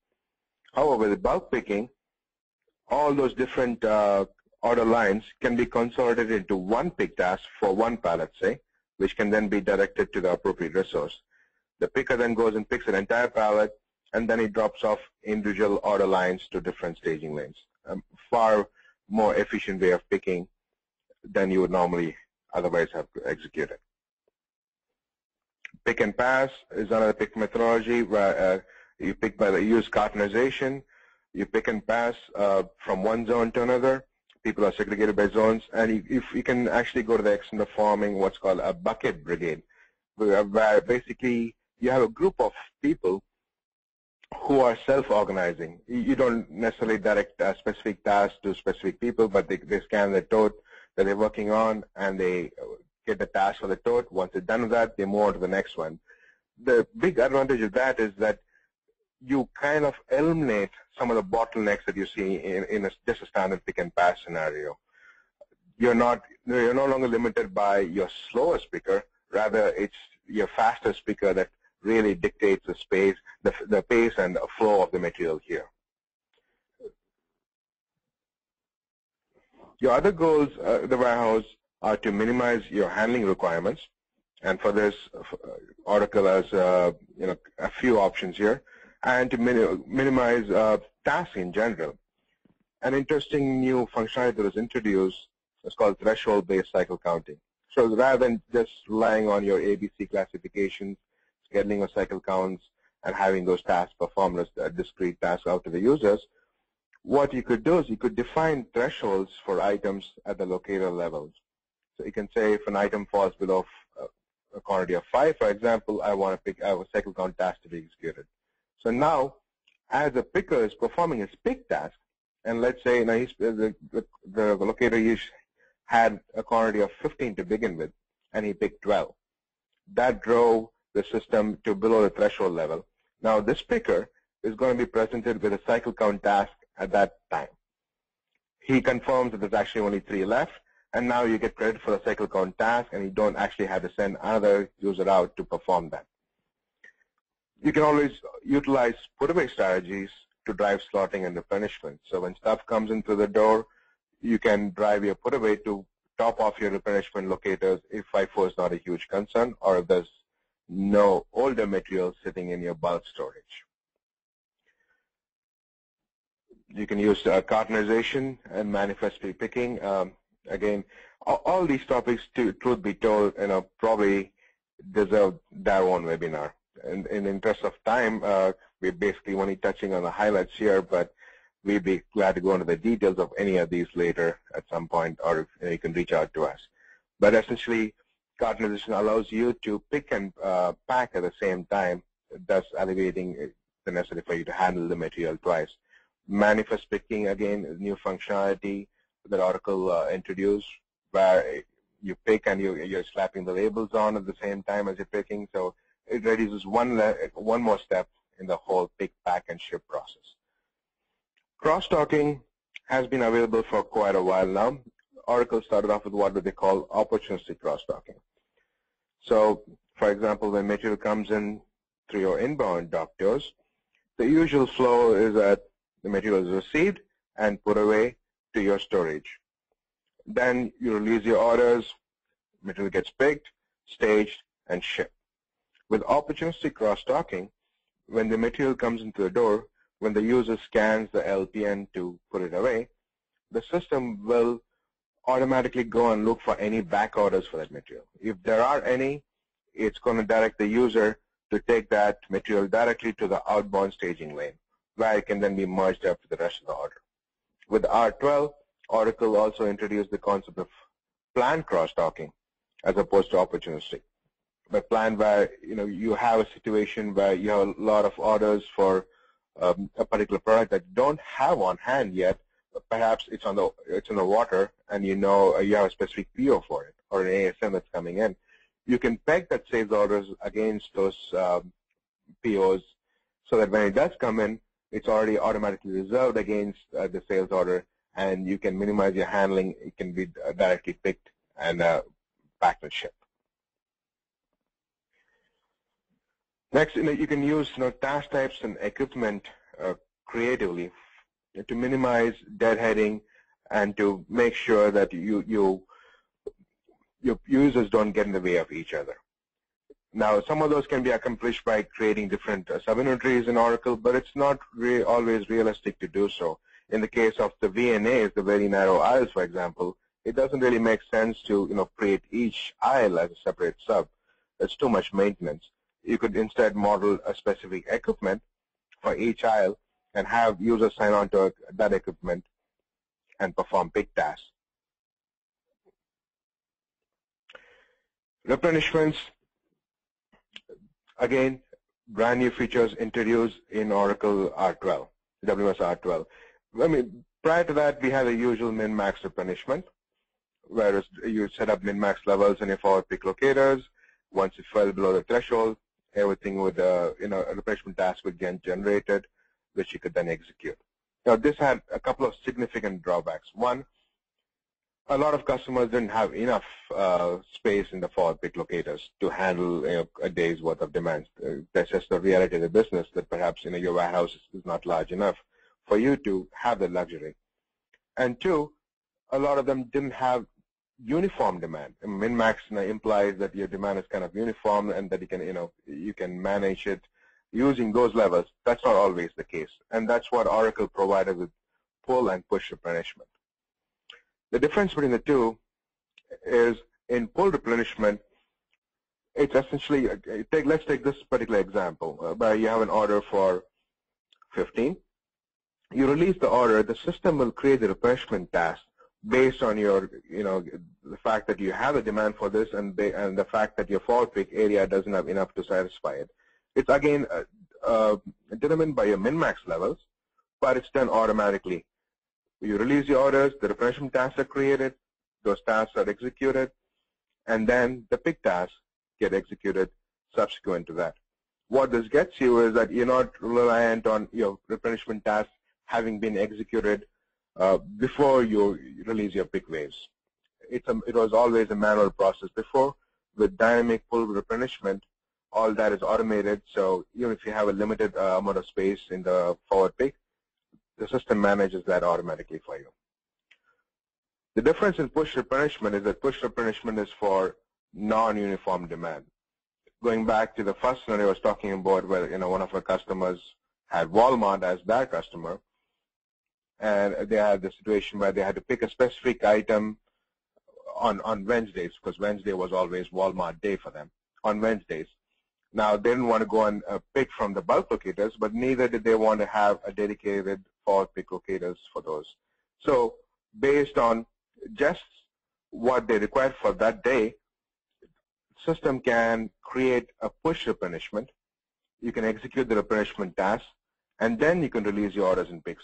However, with bulk picking, all those different uh, order lines can be consolidated into one pick task for one pallet, say, which can then be directed to the appropriate resource. The picker then goes and picks an entire pallet, and then it drops off individual order lines to different staging lanes. A far more efficient way of picking than you would normally otherwise have executed. Pick and pass is another pick methodology where uh, you pick by the use cartonization. You pick and pass uh, from one zone to another. People are segregated by zones, and you, if you can actually go to the extent of forming what's called a bucket brigade, where, basically you have a group of people who are self-organizing. You don't necessarily direct a specific tasks to specific people, but they, they scan the tote that they're working on, and they get the task for the tote. Once they're done with that, they move on to the next one. The big advantage of that is that you kind of eliminate some of the bottlenecks that you see in, in a, just a standard pick and pass scenario. You're not you're no longer limited by your slower speaker. Rather, it's your faster speaker that really dictates the space, the, the pace and the flow of the material here. Your other goals, uh, the warehouse, are to minimize your handling requirements. And for this, uh, Oracle has uh, you know a few options here and to minimize uh, tasks in general. An interesting new functionality that was introduced is called threshold-based cycle counting. So rather than just relying on your ABC classifications, scheduling of cycle counts, and having those tasks performed as uh, discrete tasks out to the users, what you could do is you could define thresholds for items at the locator levels. So you can say if an item falls below uh, a quantity of 5, for example, I want to pick I have a cycle count task to be executed. So now, as a picker is performing his pick task, and let's say now the, the, the locator had a quantity of 15 to begin with, and he picked 12. That drove the system to below the threshold level. Now this picker is going to be presented with a cycle count task at that time. He confirms that there's actually only three left, and now you get credit for the cycle count task, and you don't actually have to send another user out to perform that you can always utilize put-away strategies to drive slotting and replenishment. So when stuff comes into the door, you can drive your put-away to top off your replenishment locators if FIFO is not a huge concern or if there's no older material sitting in your bulk storage. You can use uh, cartonization and manifest picking. Um, again, all, all, these topics, to truth be told, you know, probably deserve their own webinar in, in interest of time, uh, we're basically only touching on the highlights here, but we'd be glad to go into the details of any of these later at some point, or you, know, you can reach out to us. But essentially, cartonization allows you to pick and uh, pack at the same time, thus alleviating the necessity for you to handle the material twice. Manifest picking, again, new functionality that Oracle uh, introduced, where you pick and you, you're slapping the labels on at the same time as you're picking. So it reduces one, one more step in the whole pick, pack, and ship process. Cross-docking has been available for quite a while now. Oracle started off with what they call opportunistic cross-docking. So, for example, when material comes in through your inbound dock doors, the usual flow is that the material is received and put away to your storage. Then you release your orders, material gets picked, staged, and shipped. With opportunistic cross-docking, when the material comes into the door, when the user scans the LPN to put it away, the system will automatically go and look for any back orders for that material. If there are any, it's going to direct the user to take that material directly to the outbound staging lane, where it can then be merged up to the rest of the order. With R12, Oracle also introduced the concept of planned cross-docking as opposed to opportunistic a plan where you know you have a situation where you have a lot of orders for um, a particular product that you don't have on hand yet. Perhaps it's on the it's in the water, and you know uh, you have a specific PO for it or an ASN that's coming in. You can peg that sales orders against those um, POs, so that when it does come in, it's already automatically reserved against uh, the sales order, and you can minimize your handling. It can be uh, directly picked and uh, packed and shipped. Next, you, know, you can use you know, task types and equipment uh, creatively to minimize deadheading and to make sure that you, you, your users don't get in the way of each other. Now, some of those can be accomplished by creating different uh, subinventories in Oracle, but it's not re always realistic to do so. In the case of the VNAs, the very narrow aisles, for example, it doesn't really make sense to you know create each aisle as a separate sub. It's too much maintenance. You could instead model a specific equipment for each aisle and have users sign on to that equipment and perform pick tasks. Replenishments, again, brand new features introduced in Oracle R12, WMS R12. I mean, prior to that, we had a usual min-max replenishment, whereas you set up min-max levels in your forward pick locators. Once it fell below the threshold, everything would, uh, you know, a replenishment task would get generated, which you could then execute. Now, this had a couple of significant drawbacks. One, a lot of customers didn't have enough uh, space in the forward pick locators to handle you know, a day's worth of demand. Uh, that's just the reality of the business that perhaps you know, your warehouse is not large enough for you to have the luxury. And two, a lot of them didn't have uniform demand. Min-max implies that your demand is kind of uniform and that you can, you know, you can manage it using those levels. That's not always the case. And that's what Oracle provided with pull and push replenishment. The difference between the two is in pull replenishment, it's essentially, uh, take, let's take this particular example, uh, where you have an order for 15. You release the order, the system will create the replenishment task based on your, you know, the fact that you have a demand for this and, and the fact that your forward pick area doesn't have enough to satisfy it. It's again uh, uh, determined by your min-max levels, but it's done automatically. You release your orders, the replenishment tasks are created, those tasks are executed, and then the pick tasks get executed subsequent to that. What this gets you is that you're not reliant on your replenishment tasks having been executed uh, before you release your pick waves. It's a, it was always a manual process before. With dynamic pull replenishment, all that is automated. So even if you have a limited uh, amount of space in the forward pick, the system manages that automatically for you. The difference in push replenishment is that push replenishment is for non-uniform demand. Going back to the first scenario I was talking about where you know one of our customers had Walmart as their customer, and they had the situation where they had to pick a specific item on, on Wednesdays because Wednesday was always Walmart day for them on Wednesdays. Now, they didn't want to go and uh, pick from the bulk locators, but neither did they want to have a dedicated forward pick locators for those. So based on just what they require for that day, system can create a push replenishment. You can execute the replenishment task, and then you can release your orders and picks.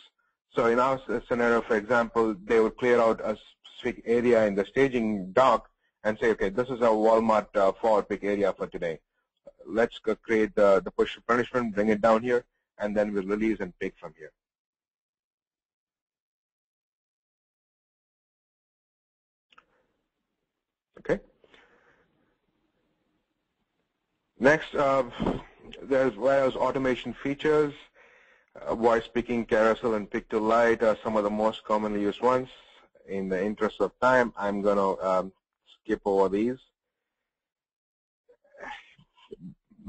So in our scenario, for example, they would clear out a specific area in the staging dock and say, okay, this is our Walmart uh, forward pick area for today let's create the, the push replenishment, bring it down here, and then we'll release and pick from here. Okay. Next, uh, there's warehouse automation features. Uh, voice picking, carousel, and to light are some of the most commonly used ones. In the interest of time, I'm going to um, skip over these.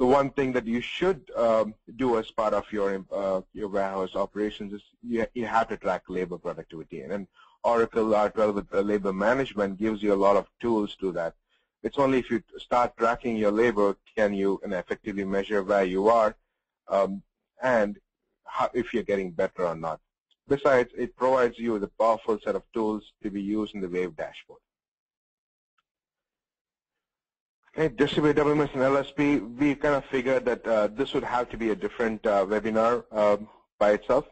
the one thing that you should um, do as part of your uh, your warehouse operations is you, you have to track labor productivity. And, and Oracle R12 with uh, labor management gives you a lot of tools to that. It's only if you start tracking your labor can you effectively measure where you are um, and how, if you're getting better or not. Besides, it provides you with a powerful set of tools to be used in the Wave dashboard. Okay, distributed WMS and LSP, we kind of figured that uh, this would have to be a different uh, webinar um, by itself.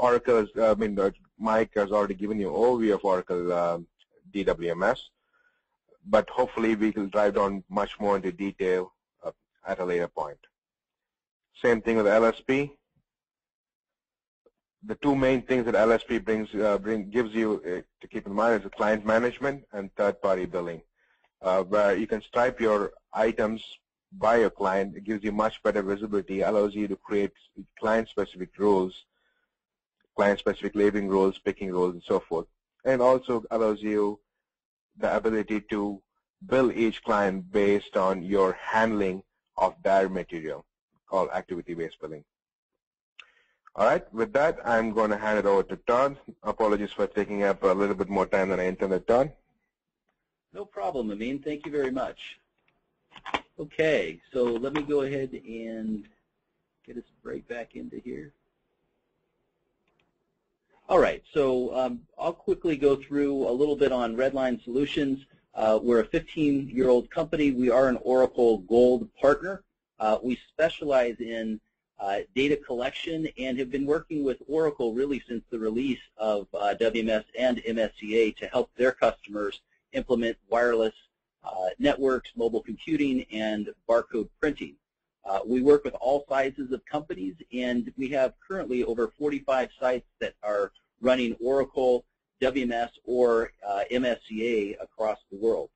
Oracle, is, I mean, uh, Mike has already given you an overview of Oracle um, DWMS, but hopefully we will drive down much more into detail uh, at a later point. Same thing with LSP. The two main things that LSP brings uh, bring, gives you to keep in mind is client management and third-party billing uh, where you can stripe your items by your client. It gives you much better visibility, allows you to create client-specific rules, client-specific labeling rules, picking rules, and so forth. And also allows you the ability to bill each client based on your handling of their material, called activity-based billing. All right, with that, I'm going to hand it over to Todd. Apologies for taking up a little bit more time than I intended, Todd. No problem, Amin. Thank you very much. Okay, so let me go ahead and get us right back into here. All right, so um, I'll quickly go through a little bit on Redline Solutions. Uh, we're a 15-year-old company. We are an Oracle Gold partner. Uh, we specialize in uh, data collection and have been working with Oracle really since the release of uh, WMS and MSCA to help their customers implement wireless uh, networks, mobile computing, and barcode printing. Uh, we work with all sizes of companies, and we have currently over 45 sites that are running Oracle, WMS, or uh, MSCA across the world.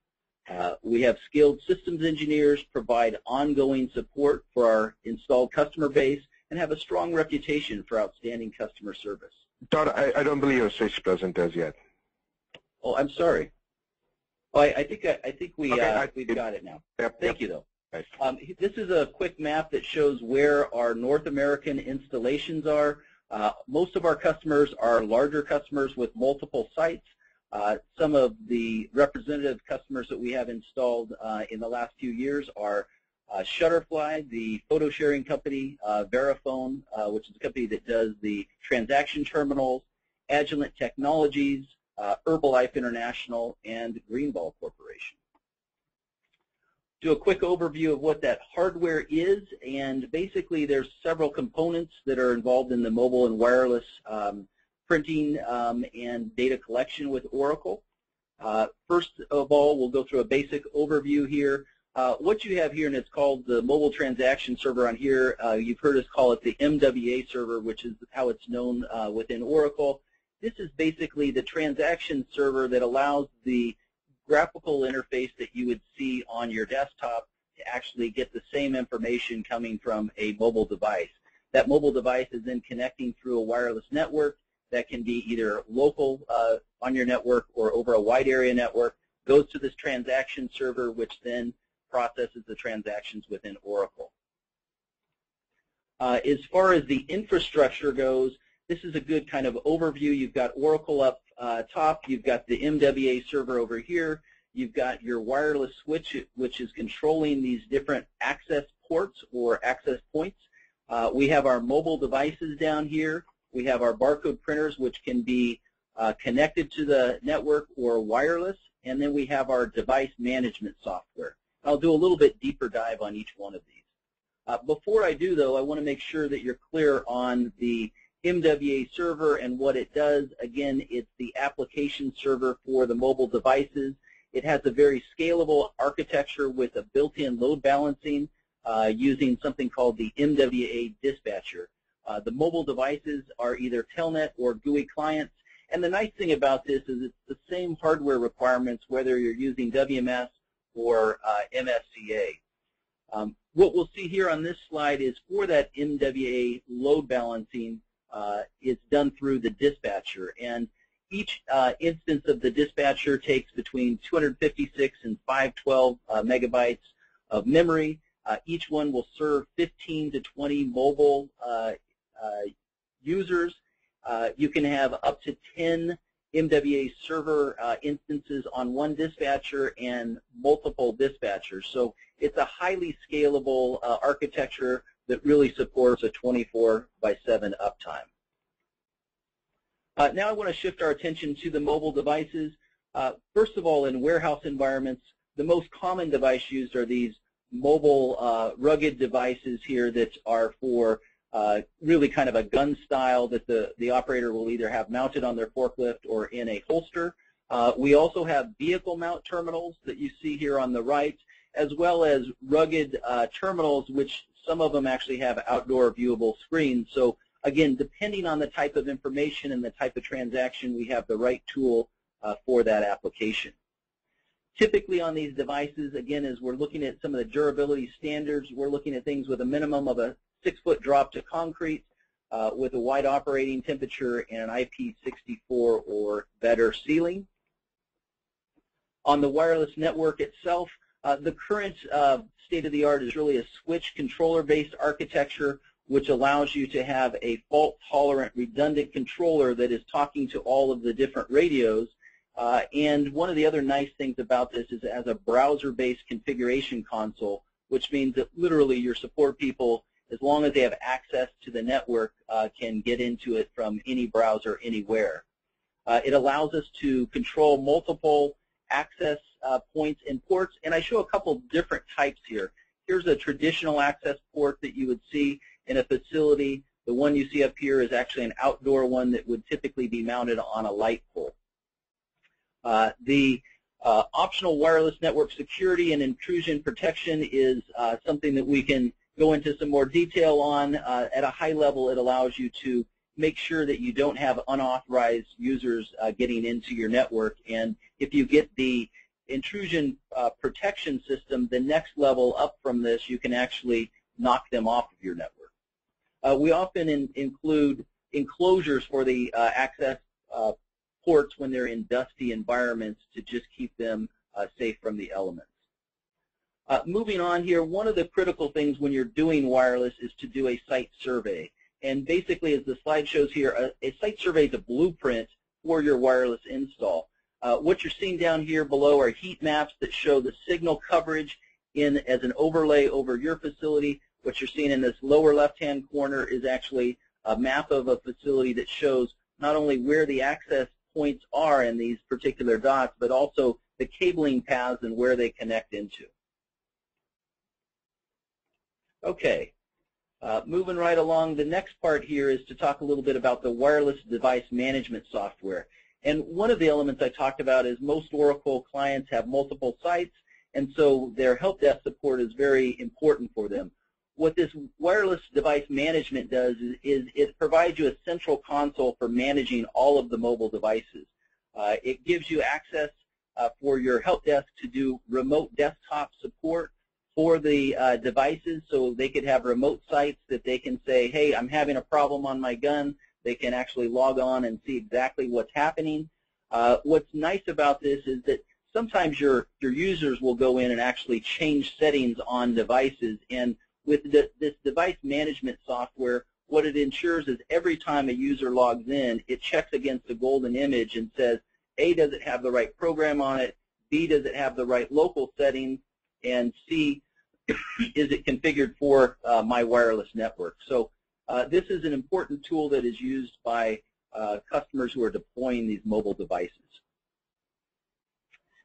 Uh, we have skilled systems engineers provide ongoing support for our installed customer base and have a strong reputation for outstanding customer service. Todd, I, I don't believe your switch present as yet. Oh, I'm sorry. Oh, I, I think I, I, think we okay, uh, we've got it now. Yep, Thank yep. you, though. Um, this is a quick map that shows where our North American installations are. Uh, most of our customers are larger customers with multiple sites. Uh, some of the representative customers that we have installed uh, in the last few years are uh, Shutterfly, the photo sharing company, uh, Verifone, uh, which is a company that does the transaction terminals, Agilent Technologies, Herbalife International, and Greenball Corporation do a quick overview of what that hardware is, and basically there's several components that are involved in the mobile and wireless um, printing um, and data collection with Oracle. Uh, first of all, we'll go through a basic overview here. Uh, what you have here, and it's called the mobile transaction server on here, uh, you've heard us call it the MWA server, which is how it's known uh, within Oracle. This is basically the transaction server that allows the graphical interface that you would see on your desktop to actually get the same information coming from a mobile device. That mobile device is then connecting through a wireless network that can be either local uh, on your network or over a wide area network, goes to this transaction server, which then processes the transactions within Oracle. Uh, as far as the infrastructure goes, this is a good kind of overview. You've got Oracle up uh, top, you've got the MWA server over here, you've got your wireless switch, which is controlling these different access ports or access points. Uh, we have our mobile devices down here. We have our barcode printers, which can be uh, connected to the network or wireless. And then we have our device management software. I'll do a little bit deeper dive on each one of these. Uh, before I do, though, I want to make sure that you're clear on the MWA server and what it does. Again, it's the application server for the mobile devices. It has a very scalable architecture with a built-in load balancing uh, using something called the MWA dispatcher. Uh, the mobile devices are either Telnet or GUI clients. And the nice thing about this is it's the same hardware requirements whether you're using WMS or uh, MSCA. Um, what we'll see here on this slide is for that MWA load balancing, uh, it's done through the dispatcher. And each uh, instance of the dispatcher takes between 256 and 512 uh, megabytes of memory. Uh, each one will serve 15 to 20 mobile uh, uh, users. you can have up to 10 MWA server instances on one dispatcher and multiple dispatchers. So it's a highly scalable architecture that really supports a 24 by 7 uptime. Uh, now I want to shift our attention to the mobile devices. Uh, first of all, in warehouse environments, the most common device used are these mobile uh, rugged devices here that are for uh, really kind of a gun style that the, the operator will either have mounted on their forklift or in a holster. Uh, we also have vehicle mount terminals that you see here on the right, as well as rugged uh, terminals, which some of them actually have outdoor viewable screens. So again, depending on the type of information and the type of transaction, we have the right tool uh, for that application. typically on these devices, again, as we're looking at some of the durability standards, we're looking at things with a minimum of a six-foot drop to concrete uh, with a wide operating temperature and an IP64 or better sealing. On the wireless network itself, uh, the current uh, state-of-the-art is really a switch controller-based architecture which allows you to have a fault-tolerant redundant controller that is talking to all of the different radios. Uh, and one of the other nice things about this is it has a browser-based configuration console, which means that literally your support people, as long as they have access to the network, uh, can get into it from any browser anywhere. Uh, it allows us to control multiple access uh, points and ports, and I show a couple different types here. Here's a traditional access port that you would see in a facility. The one you see up here is actually an outdoor one that would typically be mounted on a light pole. Uh, the uh, optional wireless network security and intrusion protection is uh, something that we can go into some more detail on. Uh, at a high level, it allows you to make sure that you don't have unauthorized users uh, getting into your network. And if you get the intrusion uh, protection system, the next level up from this, you can actually knock them off of your network. Uh, we often in, include enclosures for the uh, access uh, ports when they're in dusty environments to just keep them uh, safe from the elements. Uh, moving on here, one of the critical things when you're doing wireless is to do a site survey. And basically, as the slide shows here, a, a site survey is a blueprint for your wireless install. Uh, what you're seeing down here below are heat maps that show the signal coverage in as an overlay over your facility. What you're seeing in this lower left-hand corner is actually a map of a facility that shows not only where the access points are in these particular dots, but also the cabling paths and where they connect into. Okay, uh, moving right along, the next part here is to talk a little bit about the wireless device management software. And one of the elements I talked about is most Oracle clients have multiple sites, and so their help desk support is very important for them what this wireless device management does is, is, it provides you a central console for managing all of the mobile devices. Uh, it gives you access uh, for your help desk to do remote desktop support for the uh, devices so they could have remote sites that they can say, hey, I'm having a problem on my gun. They can actually log on and see exactly what's happening. Uh, what's nice about this is that sometimes your, your users will go in and actually change settings on devices and with the, this device management software, what it ensures is every time a user logs in, it checks against a golden image and says, A, does it have the right program on it? B, does it have the right local settings? And C, is it configured for uh, my wireless network? So this is an important tool that is used by uh, customers who are deploying these mobile devices.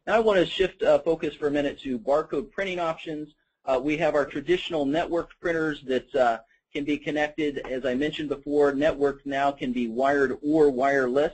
Now I want to shift uh, focus for a minute to barcode printing options. Uh, we have our traditional network printers that uh, can be connected. As I mentioned before, networks now can be wired or wireless.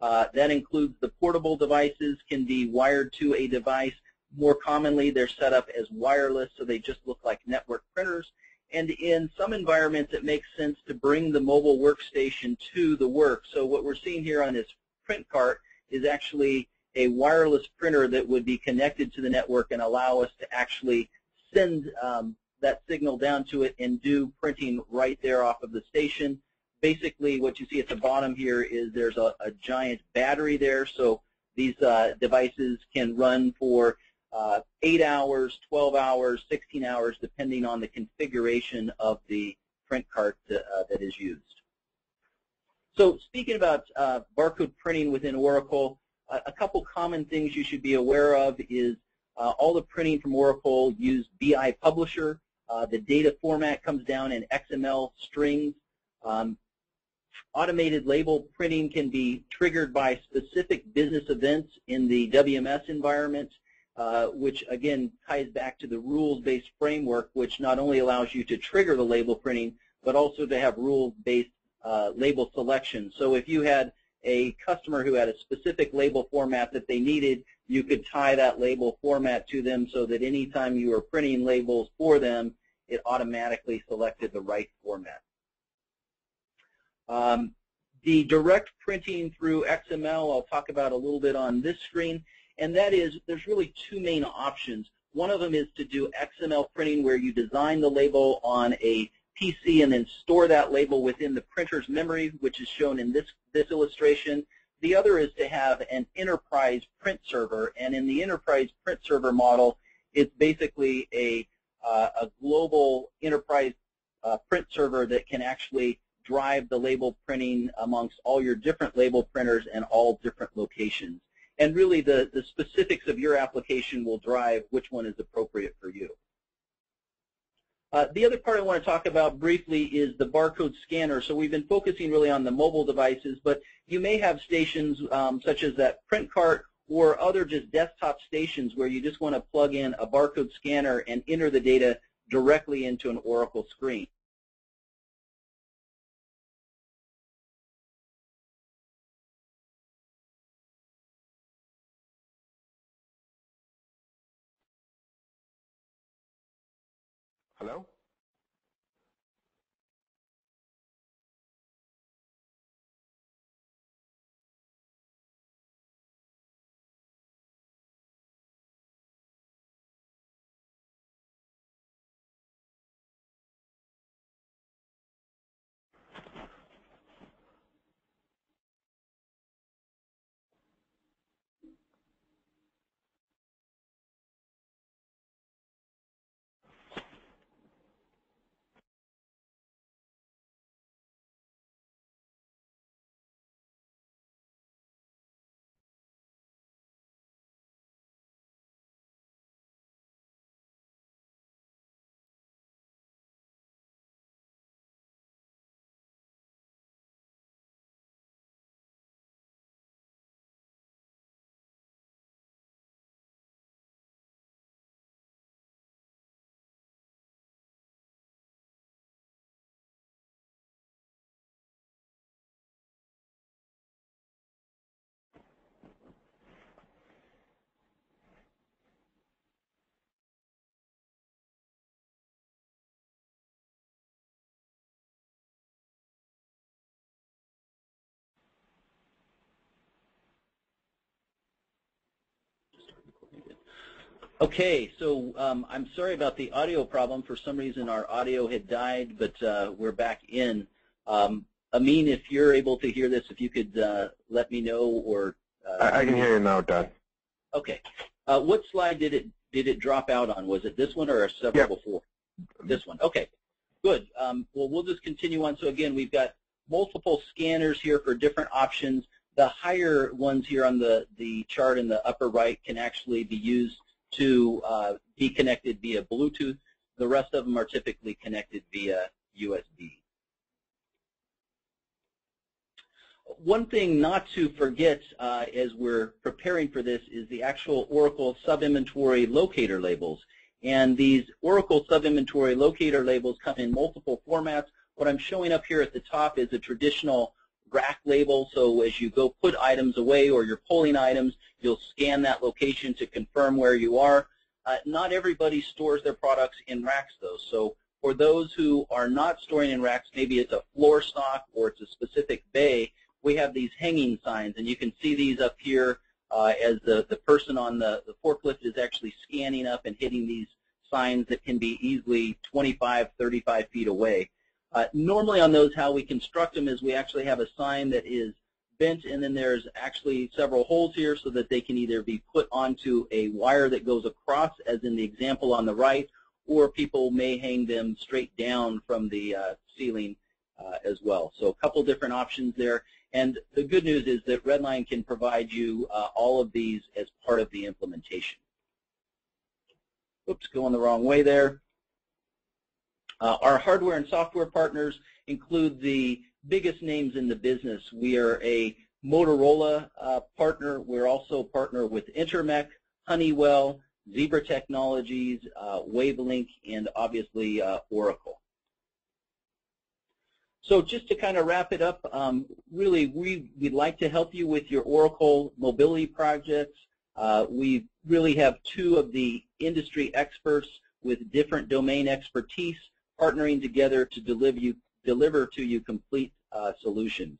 Uh, that includes the portable devices can be wired to a device. More commonly, they're set up as wireless, so they just look like network printers. And in some environments, it makes sense to bring the mobile workstation to the work. So what we're seeing here on this print cart is actually a wireless printer that would be connected to the network and allow us to actually send um, that signal down to it and do printing right there off of the station. Basically, what you see at the bottom here is there's a, a giant battery there, so these uh, devices can run for uh, 8 hours, 12 hours, 16 hours, depending on the configuration of the print cart uh, that is used. So speaking about uh, barcode printing within Oracle, a couple common things you should be aware of is uh, all the printing from Oracle use BI Publisher. Uh, the data format comes down in XML strings. Um, automated label printing can be triggered by specific business events in the WMS environment, uh, which again ties back to the rules-based framework, which not only allows you to trigger the label printing, but also to have rules-based uh, label selection. So if you had a customer who had a specific label format that they needed, you could tie that label format to them so that anytime you were printing labels for them, it automatically selected the right format. Um, the direct printing through XML, I'll talk about a little bit on this screen. And that is there's really two main options. One of them is to do XML printing where you design the label on a PC and then store that label within the printer's memory, which is shown in this, this illustration. The other is to have an enterprise print server, and in the enterprise print server model, it's basically a, uh, a global enterprise uh, print server that can actually drive the label printing amongst all your different label printers and all different locations. And really the, the specifics of your application will drive which one is appropriate for you. Uh, the other part I want to talk about briefly is the barcode scanner. So we've been focusing really on the mobile devices, but you may have stations um, such as that print cart or other just desktop stations where you just want to plug in a barcode scanner and enter the data directly into an Oracle screen. Hello? Okay, so um, I'm sorry about the audio problem. For some reason, our audio had died, but uh, we're back in. Um, Amin, if you're able to hear this, if you could uh, let me know or... Uh, I, I, can hear you now, Don. Okay. Uh, what slide did it did it drop out on? Was it this one or a several yep. before? This one. Okay. Good. Um, well, we'll just continue on. So again, we've got multiple scanners here for different options. The higher ones here on the, the chart in the upper right can actually be used to uh, be connected via Bluetooth. The rest of them are typically connected via USB. One thing not to forget uh, as we're preparing for this is the actual Oracle sub-inventory locator labels. And these Oracle sub-inventory locator labels come in multiple formats. What I'm showing up here at the top is a traditional rack label. So as you go put items away or you're pulling items, you'll scan that location to confirm where you are. Uh, not everybody stores their products in racks though. So for those who are not storing in racks, maybe it's a floor stock or it's a specific bay, we have these hanging signs and you can see these up here uh, as the, the person on the, the forklift is actually scanning up and hitting these signs that can be easily 25, 35 feet away. Uh, normally on those, how we construct them is we actually have a sign that is bent, and then there's actually several holes here so that they can either be put onto a wire that goes across, as in the example on the right, or people may hang them straight down from the uh, ceiling uh, as well. So a couple different options there. And the good news is that Redline can provide you uh, all of these as part of the implementation. Oops, going the wrong way there. Uh, our hardware and software partners include the biggest names in the business. We are a Motorola uh, partner. We're also partner with Intermec, Honeywell, Zebra Technologies, uh, Wavelink, and obviously uh, Oracle. So just to kind of wrap it up, um, really we, we'd like to help you with your Oracle mobility projects. Uh, we really have two of the industry experts with different domain expertise partnering together to deliver, you, deliver to you complete uh, solutions.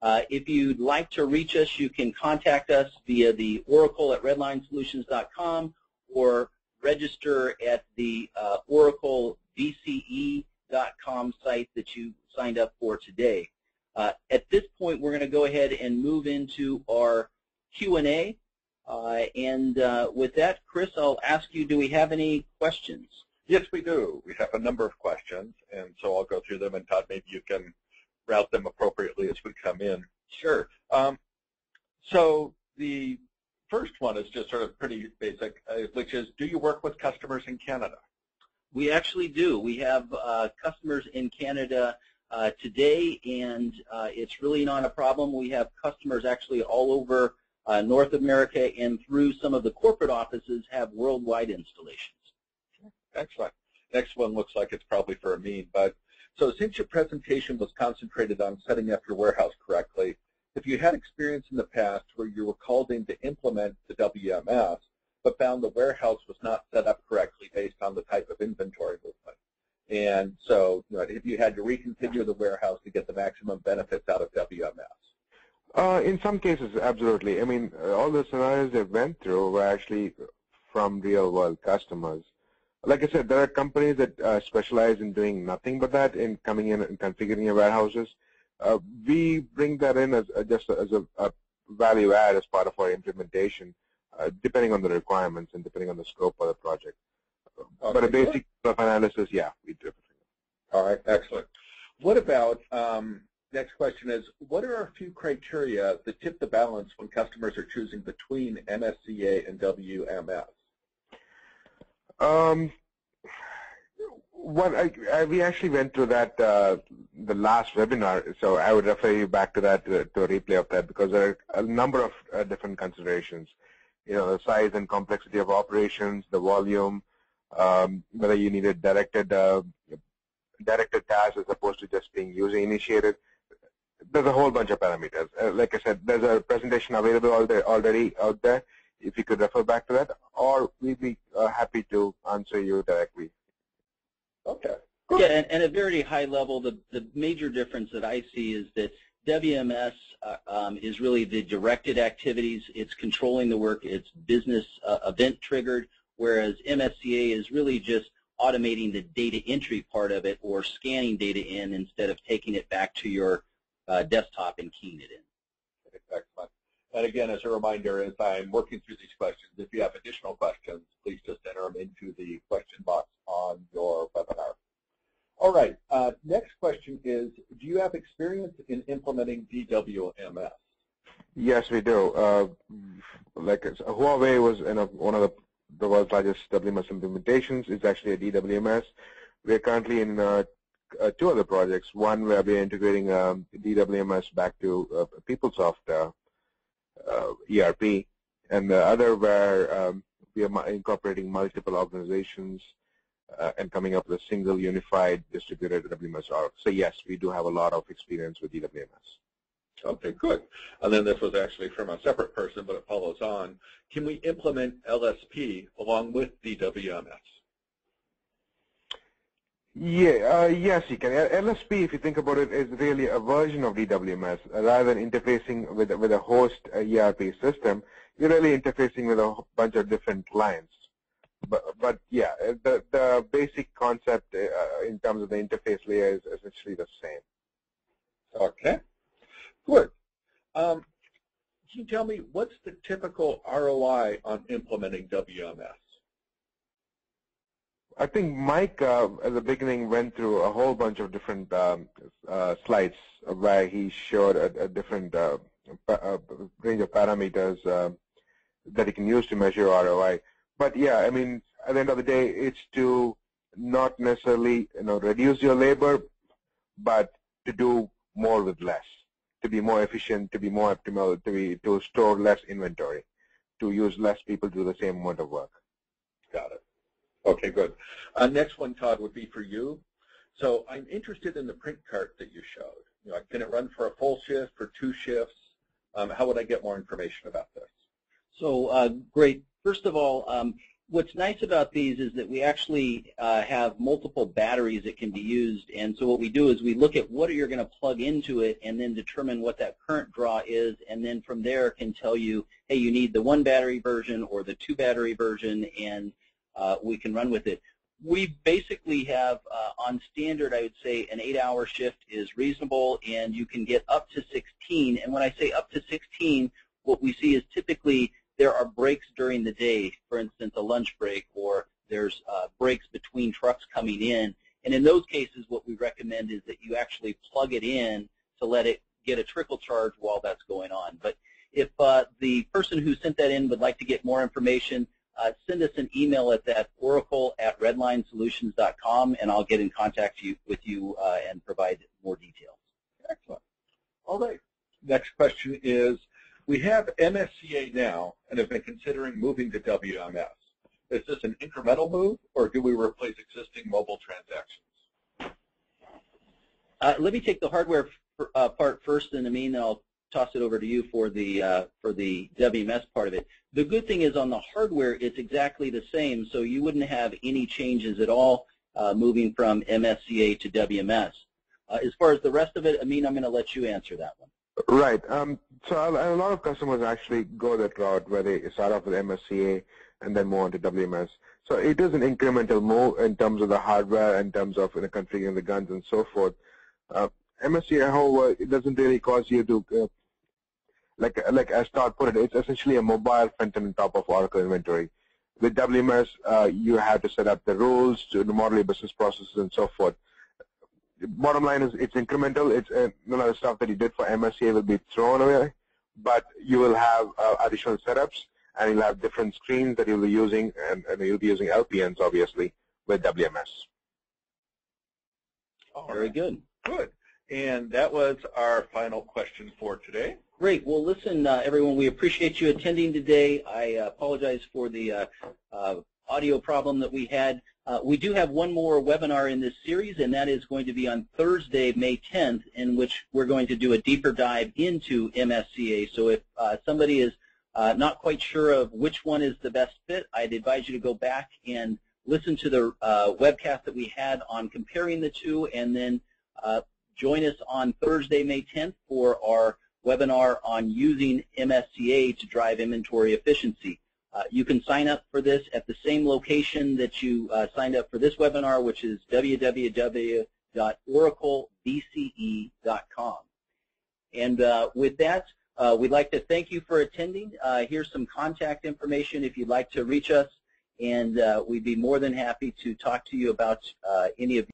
Uh, if you'd like to reach us, you can contact us via the oracle at redlinesolutions.com or register at the uh, oraclevce.com site that you signed up for today. Uh, at this point, we're going to go ahead and move into our Q&A. Uh, and uh, with that, Chris, I'll ask you, do we have any questions? Yes, we do. We have a number of questions, and so I'll go through them, and Todd, maybe you can route them appropriately as we come in. Sure. Um, so the first one is just sort of pretty basic, uh, which is, do you work with customers in Canada? We actually do. We have uh, customers in Canada uh, today, and uh, it's really not a problem. We have customers actually all over uh, North America and through some of the corporate offices have worldwide installations. Excellent. Next one looks like it's probably for Amin, but so since your presentation was concentrated on setting up your warehouse correctly, if you had experience in the past where you were called in to implement the WMS, but found the warehouse was not set up correctly based on the type of inventory movement. And so, you know, if you had to reconfigure the warehouse to get the maximum benefits out of WMS. Uh, in some cases, absolutely. I mean, all the scenarios they went through were actually from real-world customers. Like I said, there are companies that uh, specialize in doing nothing but that, in coming in and configuring your warehouses. Uh, we bring that in as, uh, just as a, a, value add as part of our implementation, uh, depending on the requirements and depending on the scope of the project. Okay, but a basic good. analysis, yeah, we do. All right, excellent. What about um, next question is, what are a few criteria that tip the balance when customers are choosing between MSCA and WMS? Um, what I, I, we actually went through that uh, the last webinar, so I would refer you back to that to, to a replay of that because there are a number of uh, different considerations. You know, the size and complexity of operations, the volume, um, whether you needed directed uh, directed task as opposed to just being user initiated there's a whole bunch of parameters. Uh, like I said, there's a presentation available already out there. If you could refer back to that, or we'd be uh, happy to answer you directly. Okay. Yeah, and, and at very high level, the, the major difference that I see is that WMS uh, um, is really the directed activities. It's controlling the work. It's business uh, event triggered, whereas MSCA is really just automating the data entry part of it or scanning data in instead of taking it back to your uh, desktop and keying it in. Excellent. And again, as a reminder, as I'm working through these questions, if you have additional questions, please just enter them into the question box on your webinar. All right, uh, next question is, do you have experience in implementing DWMS? Yes, we do. Uh, like Huawei was in a, one of the, the world's largest WMS implementations. It's actually a DWMS. We're currently in uh, uh, two other projects. One where we're integrating um, DWMS back to uh, PeopleSoft uh, ERP, and the other where um, we are incorporating multiple organizations uh, and coming up with a single unified distributed WMS org. So yes, we do have a lot of experience with DWMS. Okay, good. And then this was actually from a separate person, but it follows on. Can we implement LSP along with DWMS? Yeah, uh, yes, you can. LSP, if you think about it, is really a version of DWMS. Rather than interfacing with with a host ERP system, you're really interfacing with a bunch of different clients. But but yeah, uh, the the basic concept uh, in terms of the interface layer is essentially the same. Okay, good. Um, can you tell me what's the typical ROI on implementing WMS? I think Mike, uh, at the beginning, went through a whole bunch of different um, uh, slides where he showed a, a different uh, a range of parameters uh, that he can use to measure ROI. But yeah, I mean, at the end of the day, it's to not necessarily you know reduce your labor, but to do more with less, to be more efficient, to be more optimal, to be to store less inventory, to use less people to do the same amount of work. Got it. Okay, good. Uh, next one, Todd, would be for you. So I'm interested in the print cart that you showed. You know, can it run for a full shift, for two shifts? Um, how would I get more information about this? So uh, great. First of all, um, what's nice about these is that we actually uh, have multiple batteries that can be used. And so what we do is we look at what you're going to plug into it and then determine what that current draw is. And then from there can tell you, hey, you need the one battery version or the two battery version, and we can run with it. We basically have uh, on standard, I would say an eight-hour shift is reasonable, and you can get up to 16. And when I say up to 16, what we see is typically there are breaks during the day, for instance, a lunch break, or there's uh, breaks between trucks coming in. And in those cases, what we recommend is that you actually plug it in to let it get a trickle charge while that's going on. But if uh, the person who sent that in would like to get more information, uh, send us an email at that oracle at redlinesolutions.com, and I'll get in contact you, with you uh, and provide more details. Excellent. All right. Next question is, we have MSCA now and have been considering moving to WMS. Is this an incremental move, or do we replace existing mobile transactions? Uh, let me take the hardware uh, part first, and Amin, I'll toss it over to you for the uh, for the WMS part of it. The good thing is on the hardware, it's exactly the same, so you wouldn't have any changes at all uh, moving from MSCA to WMS. Uh, as far as the rest of it, Amin, I'm going to let you answer that one. Right. Um, so a, lot of customers actually go that route where they start off with MSCA and then move on to WMS. So it is an incremental move in terms of the hardware, in terms of you know, configuring the guns and so forth. Uh, MSCA, however, it doesn't really cause you to, uh, like like as Todd put it, it's essentially a mobile front end on top of Oracle inventory. With WMS, uh, you have to set up the rules to model your business processes and so forth bottom line is it's incremental. It's uh, none of the stuff that you did for MSCA will be thrown away, but you will have uh, additional setups and you'll have different screens that you'll be using, and, and you'll be using LPNs obviously with WMS. All Very right. good. Good. And that was our final question for today. Great. Well, listen, uh, everyone, we appreciate you attending today. I uh, apologize for the uh, uh, audio problem that we had. Uh, we do have one more webinar in this series, and that is going to be on Thursday, May 10th, in which we're going to do a deeper dive into MSCA. So if uh, somebody is not quite sure of which one is the best fit, I'd advise you to go back and listen to the webcast that we had on comparing the two, and then join us on Thursday, May 10th for our webinar on using MSCA to drive inventory efficiency. Uh, you can sign up for this at the same location that you uh, signed up for this webinar, which is www.oraclebce.com. And uh, with that, uh, we'd like to thank you for attending. Uh, here's some contact information if you'd like to reach us, and we'd be more than happy to talk to you about any of